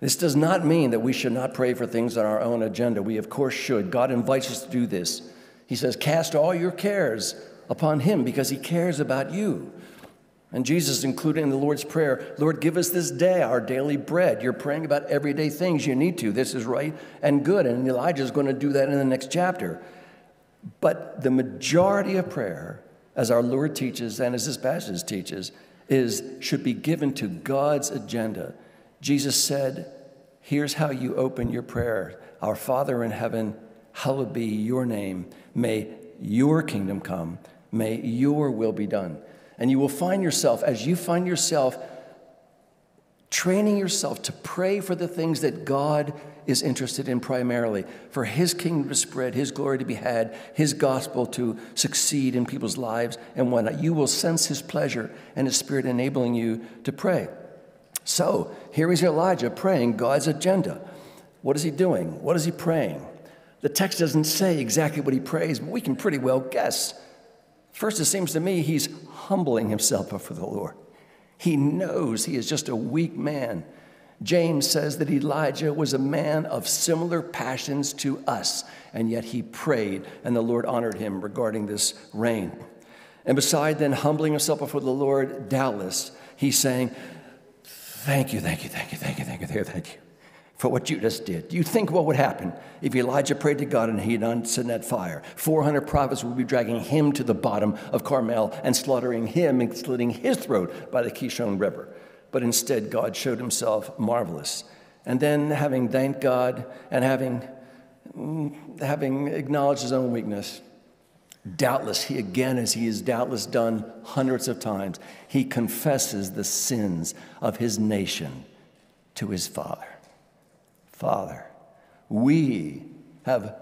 This does not mean that we should not pray for things on our own agenda. We, of course, should. God invites us to do this. He says, Cast all your cares upon Him because He cares about you. And Jesus included in the Lord's Prayer, Lord, give us this day our daily bread. You're praying about everyday things you need to. This is right and good. And Elijah is going to do that in the next chapter. But the majority of prayer, as our Lord teaches and as this passage teaches, is should be given to God's agenda. Jesus said, Here's how you open your prayer Our Father in heaven, hallowed be your name. May your kingdom come. May your will be done. And you will find yourself, as you find yourself training yourself to pray for the things that God is interested in primarily, for His kingdom to spread, His glory to be had, His gospel to succeed in people's lives and whatnot. You will sense His pleasure and His Spirit enabling you to pray. So here is Elijah praying God's agenda. What is he doing? What is he praying? The text doesn't say exactly what he prays, but we can pretty well guess. First, it seems to me he's humbling himself before the Lord. He knows he is just a weak man. James says that Elijah was a man of similar passions to us, and yet he prayed, and the Lord honored him regarding this rain. And beside then humbling himself before the Lord, doubtless, he's saying, Thank you, thank you, thank you, thank you, thank you, thank you, thank you for what you just did. Do you think what would happen if Elijah prayed to God and he didn't send that fire? 400 prophets would be dragging him to the bottom of Carmel and slaughtering him and slitting his throat by the Kishon River. But instead, God showed himself marvelous. And then, having thanked God and having, mm, having acknowledged his own weakness, doubtless, he again, as he has doubtless done hundreds of times, he confesses the sins of his nation to his father. Father, we have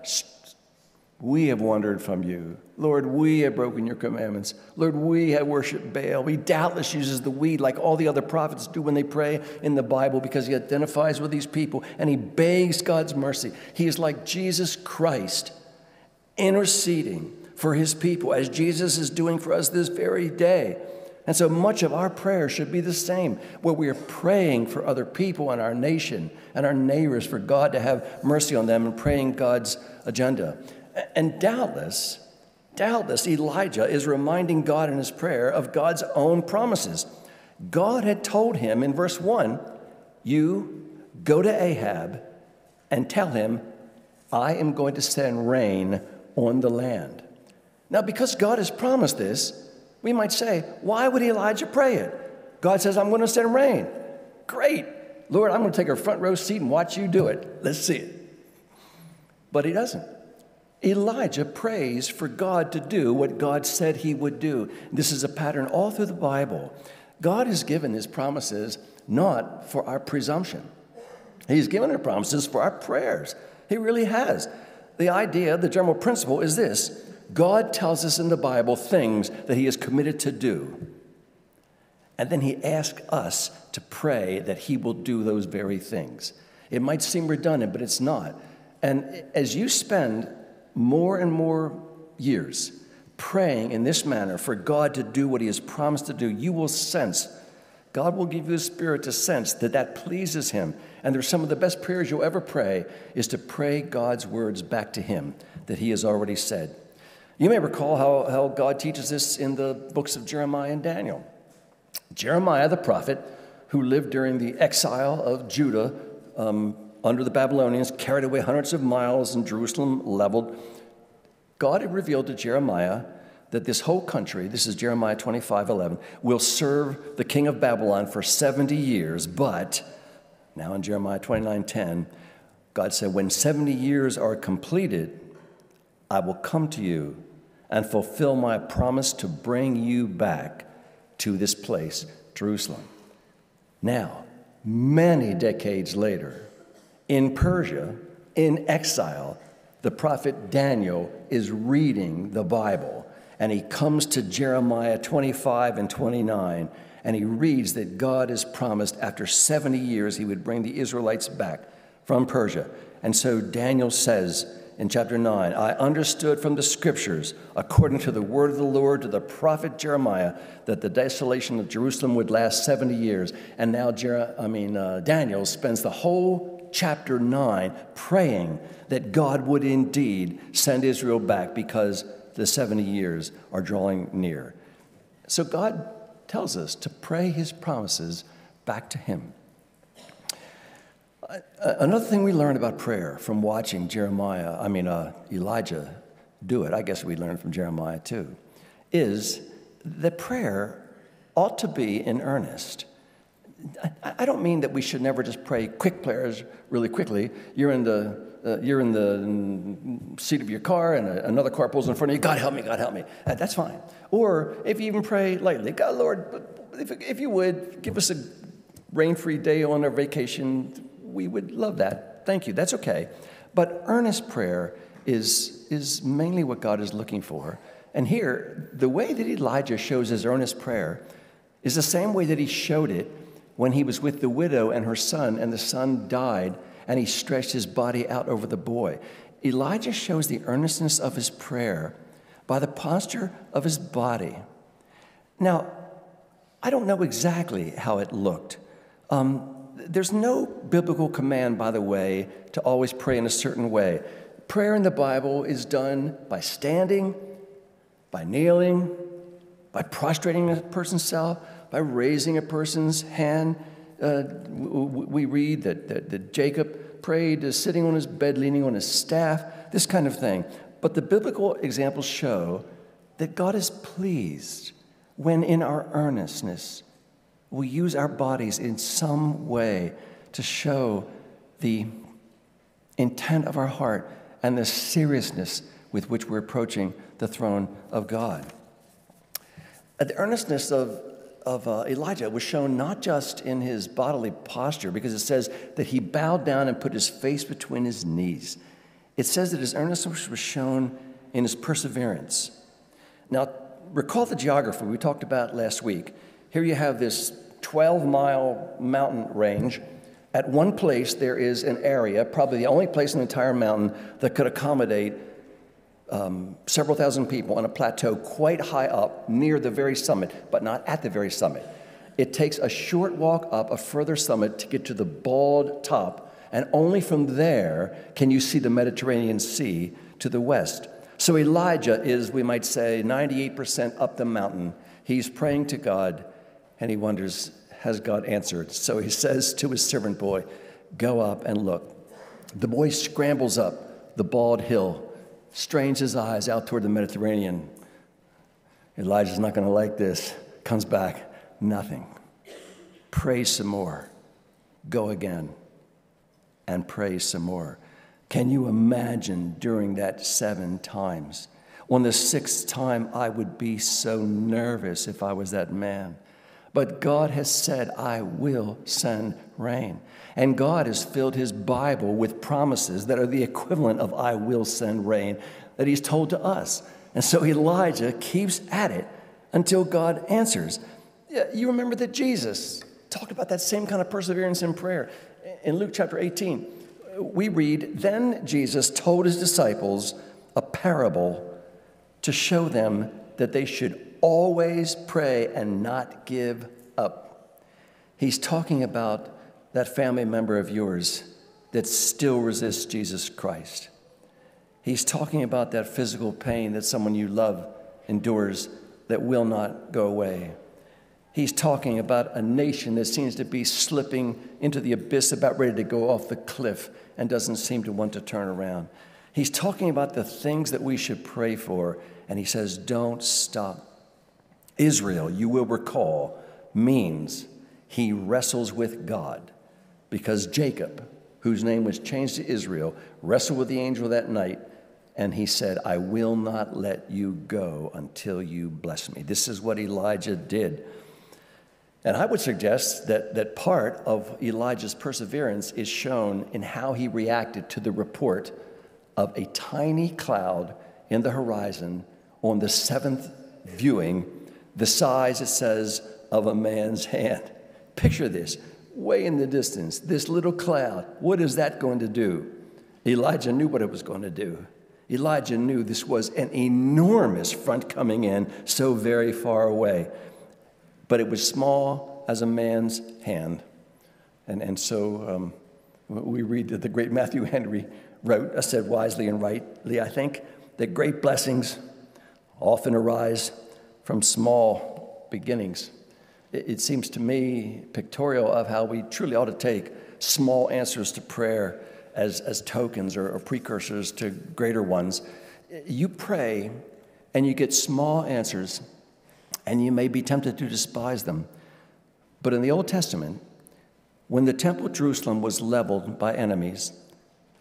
we have wandered from you. Lord, we have broken your commandments. Lord, we have worshiped Baal. He doubtless uses the we like all the other prophets do when they pray in the Bible because he identifies with these people and he begs God's mercy. He is like Jesus Christ interceding for his people as Jesus is doing for us this very day. And so much of our prayer should be the same, where we are praying for other people and our nation and our neighbors for God to have mercy on them and praying God's agenda. And doubtless, doubtless, Elijah is reminding God in his prayer of God's own promises. God had told him in verse 1 You go to Ahab and tell him, I am going to send rain on the land. Now, because God has promised this, we might say, why would Elijah pray it? God says, I'm going to send rain. Great. Lord, I'm going to take a front row seat and watch you do it. Let's see it. But he doesn't. Elijah prays for God to do what God said he would do. This is a pattern all through the Bible. God has given his promises not for our presumption, he's given our promises for our prayers. He really has. The idea, the general principle is this God tells us in the Bible things that He is committed to do. And then He asks us to pray that He will do those very things. It might seem redundant, but it's not. And as you spend more and more years praying in this manner for God to do what He has promised to do, you will sense, God will give you a spirit to sense that that pleases Him. And there's some of the best prayers you'll ever pray is to pray God's words back to Him that He has already said. You may recall how, how God teaches this in the books of Jeremiah and Daniel. Jeremiah, the prophet, who lived during the exile of Judah um, under the Babylonians, carried away hundreds of miles and Jerusalem leveled. God had revealed to Jeremiah that this whole country, this is Jeremiah 25 11, will serve the king of Babylon for 70 years. But now in Jeremiah 29 10, God said, When 70 years are completed, I will come to you and fulfill my promise to bring you back to this place, Jerusalem. Now, many decades later, in Persia, in exile, the prophet Daniel is reading the Bible and he comes to Jeremiah 25 and 29 and he reads that God has promised after 70 years he would bring the Israelites back from Persia. And so Daniel says in chapter 9, I understood from the scriptures, according to the word of the Lord to the prophet Jeremiah, that the desolation of Jerusalem would last 70 years. And now Jer- I mean, uh, Daniel spends the whole chapter 9 praying that God would indeed send Israel back because the 70 years are drawing near. So God tells us to pray his promises back to him. Another thing we learn about prayer from watching Jeremiah, I mean, uh, Elijah do it, I guess we learned from Jeremiah too, is that prayer ought to be in earnest. I don't mean that we should never just pray quick prayers really quickly. You're in the uh, you're in the seat of your car and a, another car pulls in front of you. God help me, God help me. Uh, that's fine. Or if you even pray lightly, God, Lord, if, if you would give us a rain-free day on our vacation, we would love that. Thank you. That's okay. But earnest prayer is is mainly what God is looking for. And here, the way that Elijah shows his earnest prayer is the same way that he showed it when he was with the widow and her son, and the son died, and he stretched his body out over the boy. Elijah shows the earnestness of his prayer by the posture of his body. Now, I don't know exactly how it looked. Um, there's no biblical command, by the way, to always pray in a certain way. Prayer in the Bible is done by standing, by kneeling, by prostrating a person's self, by raising a person's hand. Uh, we read that, that, that Jacob prayed uh, sitting on his bed, leaning on his staff, this kind of thing. But the biblical examples show that God is pleased when, in our earnestness, we use our bodies in some way to show the intent of our heart and the seriousness with which we're approaching the throne of God. The earnestness of of uh, Elijah was shown not just in his bodily posture, because it says that he bowed down and put his face between his knees. It says that his earnestness was shown in his perseverance. Now, recall the geography we talked about last week. Here you have this 12 mile mountain range. At one place, there is an area, probably the only place in the entire mountain, that could accommodate um, several thousand people on a plateau quite high up near the very summit, but not at the very summit. It takes a short walk up a further summit to get to the bald top, and only from there can you see the Mediterranean Sea to the west. So Elijah is, we might say, 98% up the mountain. He's praying to God, and he wonders, has God answered? So he says to his servant boy, Go up and look. The boy scrambles up the bald hill strains his eyes out toward the Mediterranean. Elijah's not going to like this. Comes back, nothing. Pray some more. Go again and pray some more. Can you imagine during that seven times? On the sixth time, I would be so nervous if I was that man. But God has said, I will send rain. And God has filled his Bible with promises that are the equivalent of I will send rain that he's told to us. And so Elijah keeps at it until God answers. You remember that Jesus talked about that same kind of perseverance in prayer. In Luke chapter 18, we read, Then Jesus told his disciples a parable to show them that they should always pray and not give up. He's talking about that family member of yours that still resists Jesus Christ. He's talking about that physical pain that someone you love endures that will not go away. He's talking about a nation that seems to be slipping into the abyss, about ready to go off the cliff, and doesn't seem to want to turn around. He's talking about the things that we should pray for, and he says, Don't stop. Israel, you will recall, means he wrestles with God because Jacob, whose name was changed to Israel, wrestled with the angel that night and he said, I will not let you go until you bless me. This is what Elijah did. And I would suggest that, that part of Elijah's perseverance is shown in how he reacted to the report of a tiny cloud in the horizon on the seventh viewing, the size, it says, of a man's hand. Picture this way in the distance, this little cloud. What is that going to do? Elijah knew what it was going to do. Elijah knew this was an enormous front coming in so very far away, but it was small as a man's hand. And, and so um, we read that the great Matthew Henry wrote, I said wisely and rightly, I think, that great blessings often arise from small beginnings. It, it seems to me pictorial of how we truly ought to take small answers to prayer as, as tokens or, or precursors to greater ones. You pray and you get small answers, and you may be tempted to despise them. But in the Old Testament, when the temple at Jerusalem was leveled by enemies,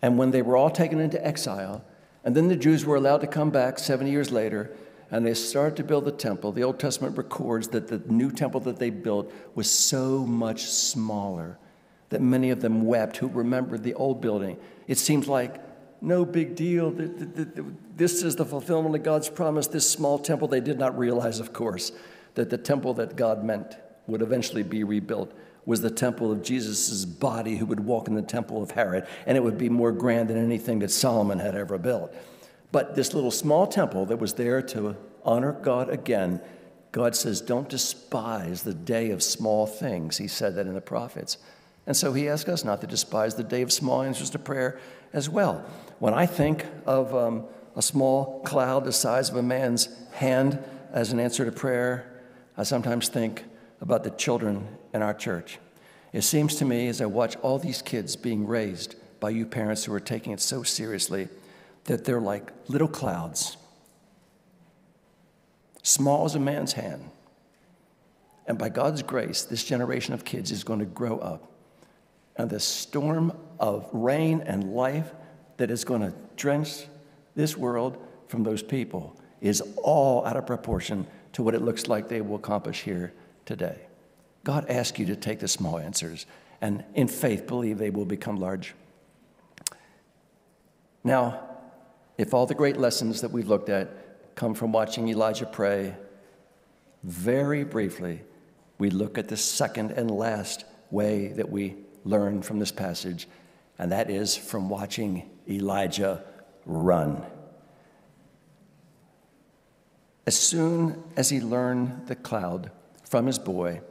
and when they were all taken into exile, and then the Jews were allowed to come back 70 years later, and they started to build the temple, the Old Testament records that the new temple that they built was so much smaller that many of them wept who remembered the old building. It seems like no big deal. This is the fulfillment of God's promise, this small temple. They did not realize, of course, that the temple that God meant would eventually be rebuilt was the temple of Jesus' body who would walk in the temple of Herod, and it would be more grand than anything that Solomon had ever built. But this little small temple that was there to honor God again, God says, Don't despise the day of small things. He said that in the prophets. And so he asks us not to despise the day of small answers to prayer as well. When I think of um, a small cloud the size of a man's hand as an answer to prayer, I sometimes think about the children in our church. It seems to me as I watch all these kids being raised by you parents who are taking it so seriously that they're like little clouds, small as a man's hand. And by God's grace, this generation of kids is going to grow up and the storm of rain and life that is going to drench this world from those people is all out of proportion to what it looks like they will accomplish here today. God asks you to take the small answers and in faith believe they will become large. Now, if all the great lessons that we've looked at come from watching Elijah pray, very briefly, we look at the second and last way that we learn from this passage, and that is from watching Elijah run. As soon as he learned the cloud from his boy,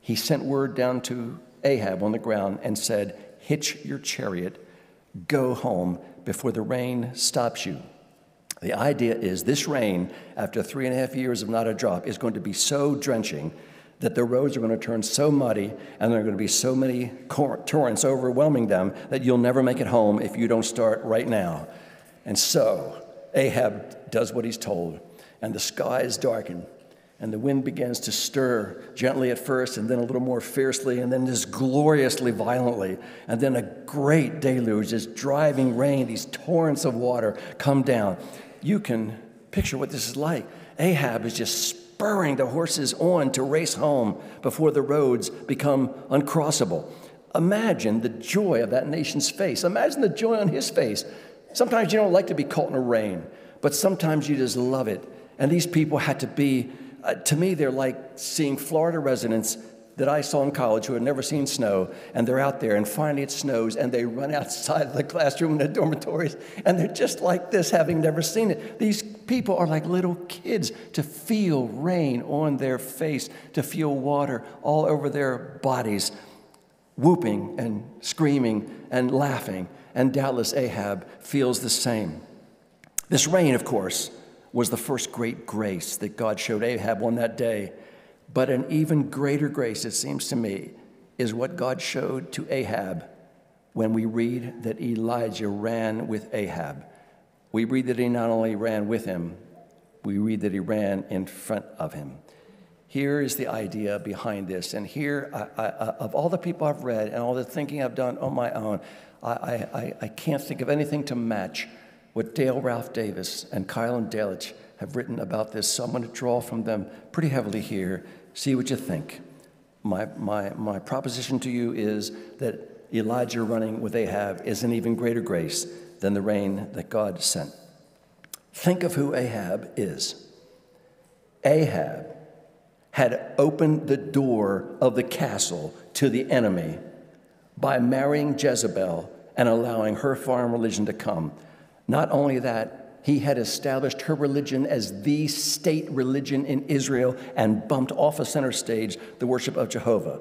he sent word down to Ahab on the ground and said, Hitch your chariot, go home before the rain stops you. The idea is this rain, after three and a half years of not a drop, is going to be so drenching that the roads are going to turn so muddy and there are going to be so many torrents overwhelming them that you'll never make it home if you don't start right now. And so Ahab does what he's told, and the skies darken, and the wind begins to stir gently at first, and then a little more fiercely, and then just gloriously violently. And then a great deluge, this driving rain, these torrents of water come down. You can picture what this is like. Ahab is just spurring the horses on to race home before the roads become uncrossable. Imagine the joy of that nation's face. Imagine the joy on his face. Sometimes you don't like to be caught in a rain, but sometimes you just love it. And these people had to be, uh, to me, they're like seeing Florida residents that I saw in college who had never seen snow, and they're out there, and finally it snows, and they run outside the classroom in the dormitories, and they're just like this, having never seen it. These people are like little kids to feel rain on their face, to feel water all over their bodies, whooping and screaming and laughing, and doubtless Ahab feels the same. This rain, of course, was the first great grace that God showed Ahab on that day. But an even greater grace, it seems to me, is what God showed to Ahab when we read that Elijah ran with Ahab. We read that he not only ran with him, we read that he ran in front of him. Here is the idea behind this. And here, I, I, of all the people I've read and all the thinking I've done on my own, I, I, I can't think of anything to match what Dale Ralph Davis and Keil Delitzsch have written about this. So I'm going to draw from them pretty heavily here, see what you think. My, my, my proposition to you is that Elijah running with Ahab is an even greater grace than the rain that God sent. Think of who Ahab is. Ahab had opened the door of the castle to the enemy by marrying Jezebel and allowing her foreign religion to come. Not only that, he had established her religion as the state religion in Israel and bumped off a center stage the worship of Jehovah.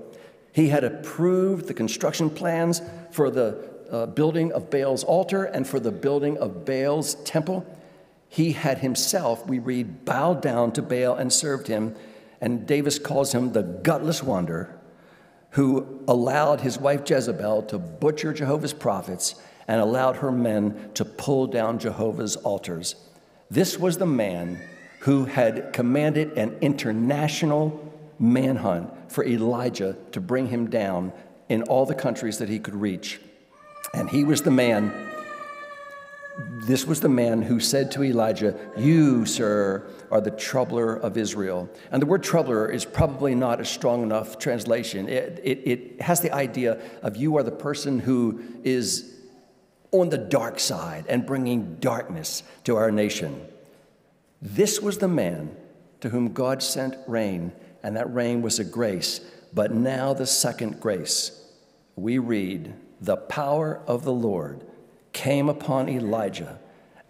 He had approved the construction plans for the uh, building of Baal's altar and for the building of Baal's temple. He had himself, we read, bowed down to Baal and served him and Davis calls him the gutless wonder who allowed his wife Jezebel to butcher Jehovah's prophets and allowed her men to pull down Jehovah's altars. This was the man who had commanded an international manhunt for Elijah to bring him down in all the countries that he could reach. And he was the man this was the man who said to Elijah, You, sir, are the troubler of Israel. And the word troubler is probably not a strong enough translation. It, it, it, has the idea of you are the person who is on the dark side and bringing darkness to our nation. This was the man to whom God sent rain, and that rain was a grace. But now, the second grace, we read, The power of the Lord came upon Elijah,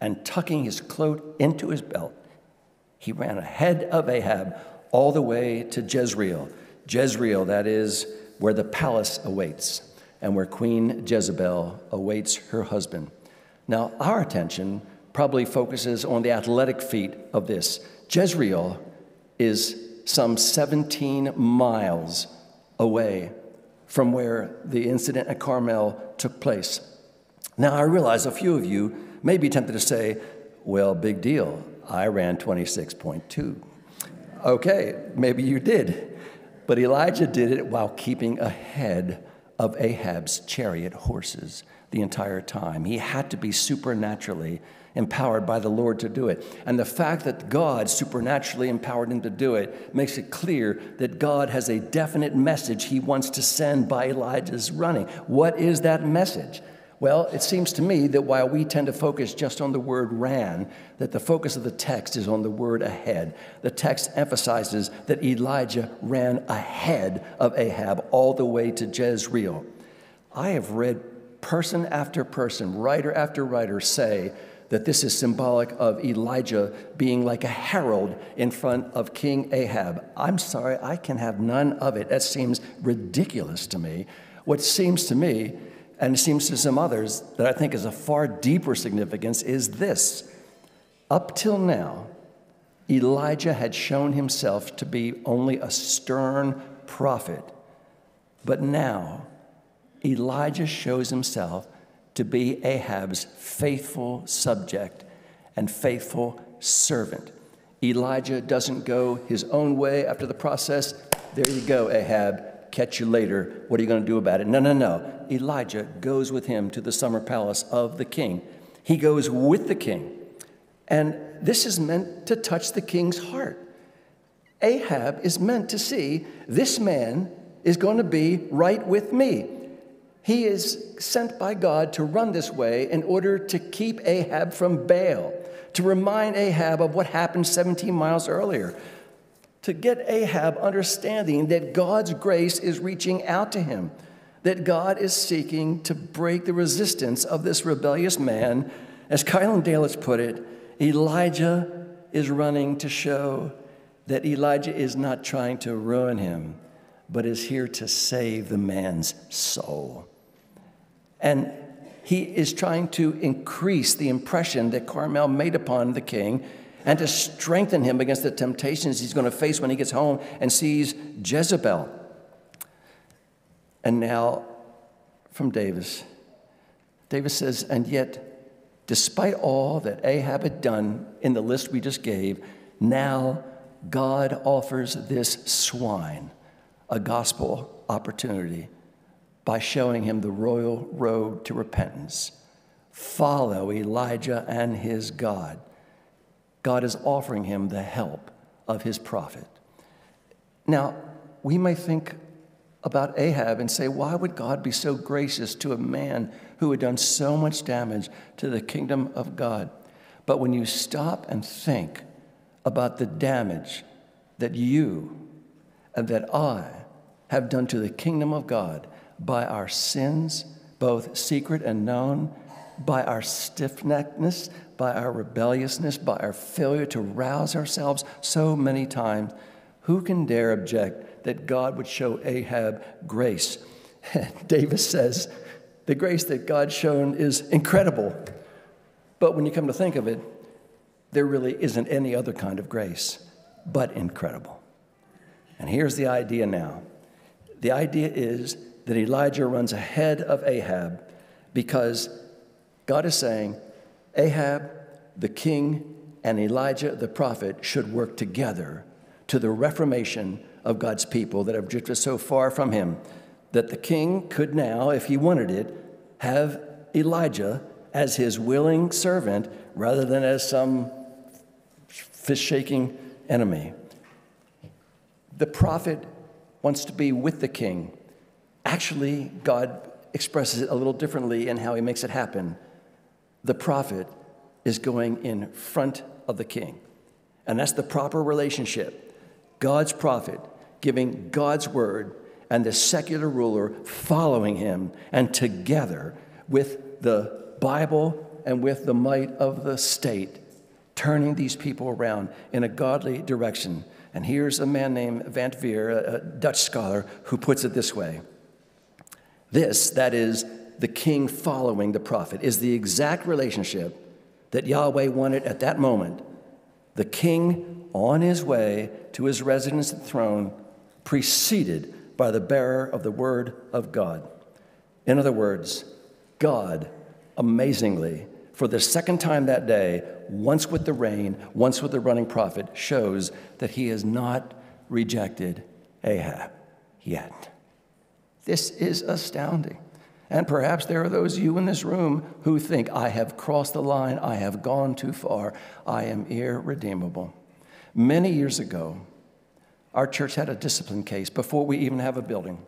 and tucking his cloak into his belt, he ran ahead of Ahab all the way to Jezreel. Jezreel, that is, where the palace awaits and where Queen Jezebel awaits her husband. Now, our attention probably focuses on the athletic feat of this. Jezreel is some 17 miles away from where the incident at Carmel took place. Now, I realize a few of you may be tempted to say, well, big deal. I ran 26.2. Okay, maybe you did. But Elijah did it while keeping ahead of Ahab's chariot horses the entire time. He had to be supernaturally empowered by the Lord to do it. And the fact that God supernaturally empowered him to do it makes it clear that God has a definite message he wants to send by Elijah's running. What is that message? Well, it seems to me that while we tend to focus just on the word ran, that the focus of the text is on the word ahead. The text emphasizes that Elijah ran ahead of Ahab all the way to Jezreel. I have read person after person, writer after writer say that this is symbolic of Elijah being like a herald in front of King Ahab. I'm sorry, I can have none of it. That seems ridiculous to me. What seems to me and it seems to some others that I think is a far deeper significance, is this. Up till now, Elijah had shown himself to be only a stern prophet. But now, Elijah shows himself to be Ahab's faithful subject and faithful servant. Elijah doesn't go his own way after the process. There you go, Ahab catch you later. What are you going to do about it? No, no, no. Elijah goes with him to the summer palace of the king. He goes with the king. And this is meant to touch the king's heart. Ahab is meant to see this man is going to be right with me. He is sent by God to run this way in order to keep Ahab from Baal, to remind Ahab of what happened 17 miles earlier to get Ahab understanding that God's grace is reaching out to him, that God is seeking to break the resistance of this rebellious man. As Keil Delitzsch put it, Elijah is running to show that Elijah is not trying to ruin him, but is here to save the man's soul. And He is trying to increase the impression that Carmel made upon the king and to strengthen him against the temptations he's going to face when he gets home and sees Jezebel. And now from Davis. Davis says, And yet, despite all that Ahab had done in the list we just gave, now God offers this swine a gospel opportunity by showing him the royal road to repentance. Follow Elijah and his God. God is offering him the help of his prophet. Now, we may think about Ahab and say, why would God be so gracious to a man who had done so much damage to the kingdom of God? But when you stop and think about the damage that you and that I have done to the kingdom of God by our sins, both secret and known, by our stiff neckedness, by our rebelliousness, by our failure to rouse ourselves so many times, who can dare object that God would show Ahab grace? Davis says, the grace that God's shown is incredible. But when you come to think of it, there really isn't any other kind of grace but incredible. And here's the idea now the idea is that Elijah runs ahead of Ahab because God is saying, Ahab, the king, and Elijah, the prophet, should work together to the reformation of God's people that have drifted so far from him that the king could now, if he wanted it, have Elijah as his willing servant rather than as some fist shaking enemy. The prophet wants to be with the king. Actually, God expresses it a little differently in how he makes it happen. The prophet is going in front of the king. And that's the proper relationship. God's prophet giving God's word and the secular ruler following him, and together with the Bible and with the might of the state, turning these people around in a godly direction. And here's a man named Van Veer, a Dutch scholar, who puts it this way This, that is, the king following the prophet, is the exact relationship that Yahweh wanted at that moment. The king on his way to his residence and throne, preceded by the bearer of the word of God. In other words, God, amazingly, for the second time that day, once with the rain, once with the running prophet, shows that he has not rejected Ahab yet. This is astounding. And perhaps there are those of you in this room who think, I have crossed the line, I have gone too far, I am irredeemable. Many years ago, our church had a discipline case before we even have a building.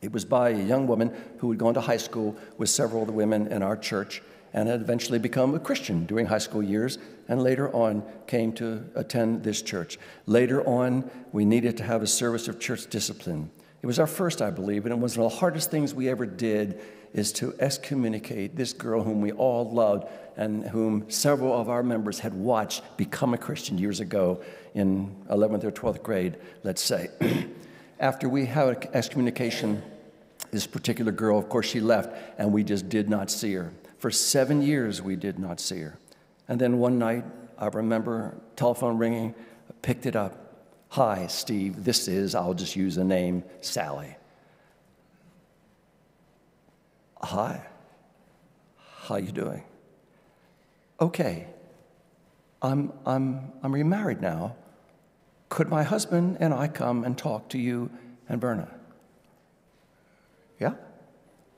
It was by a young woman who had gone to high school with several of the women in our church and had eventually become a Christian during high school years and later on came to attend this church. Later on, we needed to have a service of church discipline. It was our first, I believe, and it was one of the hardest things we ever did is to excommunicate this girl whom we all loved and whom several of our members had watched become a Christian years ago in 11th or 12th grade, let's say. After we had excommunication, this particular girl, of course, she left, and we just did not see her. For seven years, we did not see her. And then one night, I remember telephone ringing, I picked it up. Hi, Steve, this is, I'll just use the name, Sally. Hi, how you doing? Okay, I'm, I'm, I'm remarried now. Could my husband and I come and talk to you and Verna? Yeah?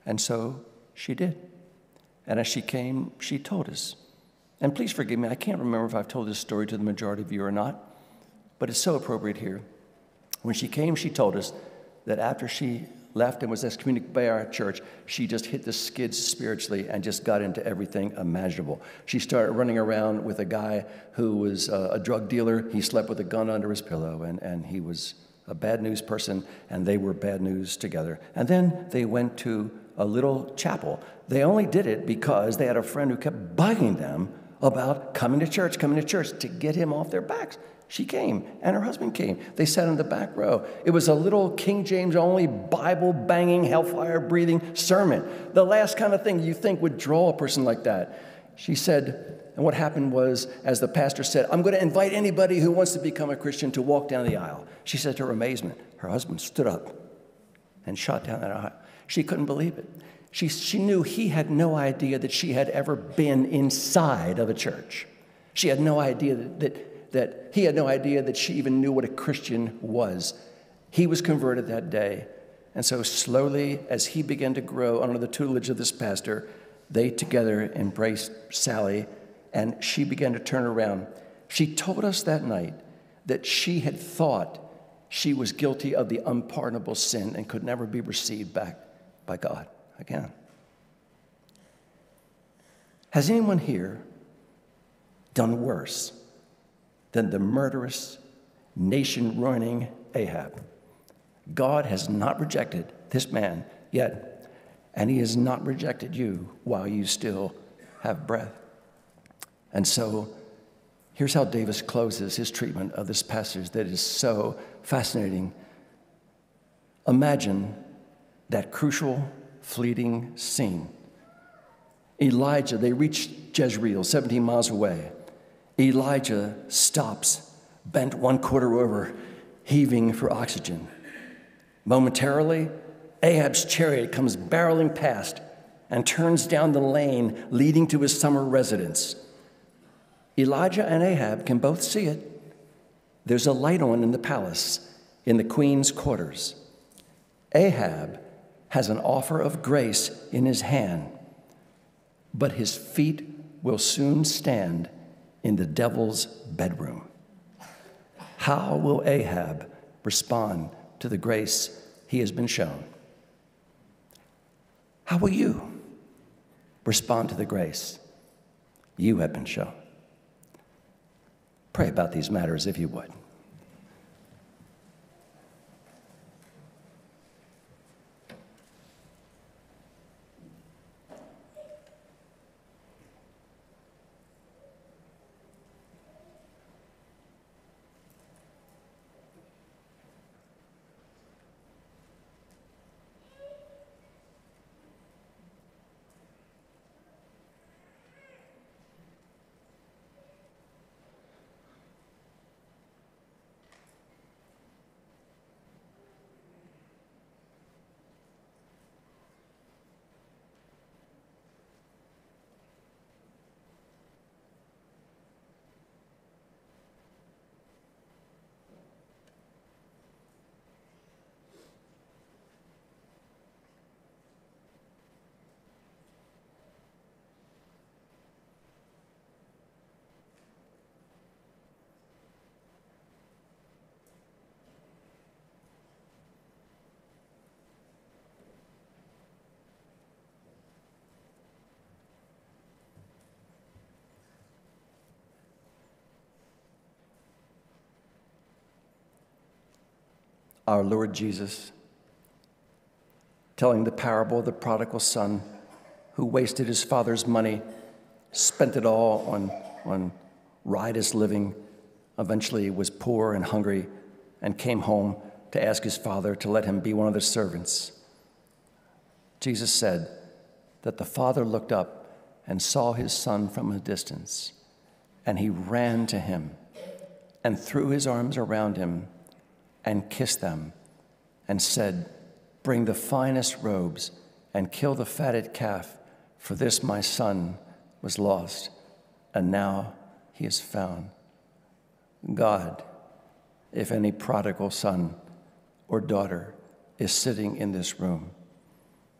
And so she did. And as she came, she told us. And please forgive me, I can't remember if I've told this story to the majority of you or not, but it's so appropriate here. When she came, she told us that after she left and was excommunicated by our church, she just hit the skids spiritually and just got into everything imaginable. She started running around with a guy who was a, a drug dealer. He slept with a gun under his pillow, and, and he was a bad news person, and they were bad news together. And then they went to a little chapel. They only did it because they had a friend who kept bugging them about coming to church, coming to church to get him off their backs. She came, and her husband came. They sat in the back row. It was a little King James only, Bible banging, hellfire breathing sermon. The last kind of thing you think would draw a person like that. She said, and what happened was, as the pastor said, I'm going to invite anybody who wants to become a Christian to walk down the aisle. She said to her amazement, her husband stood up and shot down that aisle. She couldn't believe it. She, she knew he had no idea that she had ever been inside of a church. She had no idea that, that that he had no idea that she even knew what a Christian was. He was converted that day. And so, slowly, as he began to grow under the tutelage of this pastor, they together embraced Sally, and she began to turn around. She told us that night that she had thought she was guilty of the unpardonable sin and could never be received back by God again. Has anyone here done worse? Than the murderous, nation ruining Ahab. God has not rejected this man yet, and he has not rejected you while you still have breath. And so, here's how Davis closes his treatment of this passage that is so fascinating. Imagine that crucial, fleeting scene. Elijah, they reached Jezreel, 17 miles away. Elijah stops, bent one quarter over, heaving for oxygen. Momentarily, Ahab's chariot comes barreling past and turns down the lane leading to his summer residence. Elijah and Ahab can both see it. There's a light on in the palace, in the queen's quarters. Ahab has an offer of grace in his hand, but his feet will soon stand in the devil's bedroom. How will Ahab respond to the grace he has been shown? How will you respond to the grace you have been shown? Pray about these matters if you would. Our Lord Jesus, telling the parable of the prodigal son who wasted his father's money, spent it all on, on riotous living, eventually was poor and hungry, and came home to ask his father to let him be one of the servants. Jesus said that the father looked up and saw his son from a distance, and he ran to him and threw his arms around him and kissed them and said, Bring the finest robes and kill the fatted calf, for this my son was lost, and now he is found. God, if any prodigal son or daughter is sitting in this room,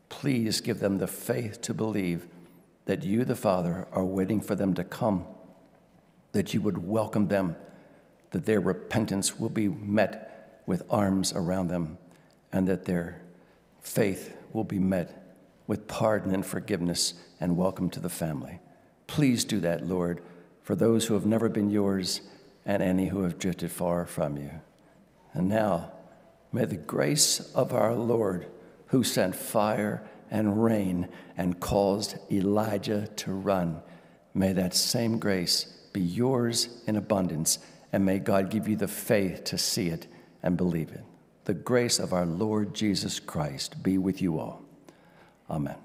please give them the faith to believe that you, the Father, are waiting for them to come, that you would welcome them, that their repentance will be met with arms around them, and that their faith will be met with pardon and forgiveness and welcome to the family. Please do that, Lord, for those who have never been yours and any who have drifted far from you. And now, may the grace of our Lord, who sent fire and rain and caused Elijah to run, may that same grace be yours in abundance and may God give you the faith to see it and believe it. The grace of our Lord Jesus Christ be with you all. Amen.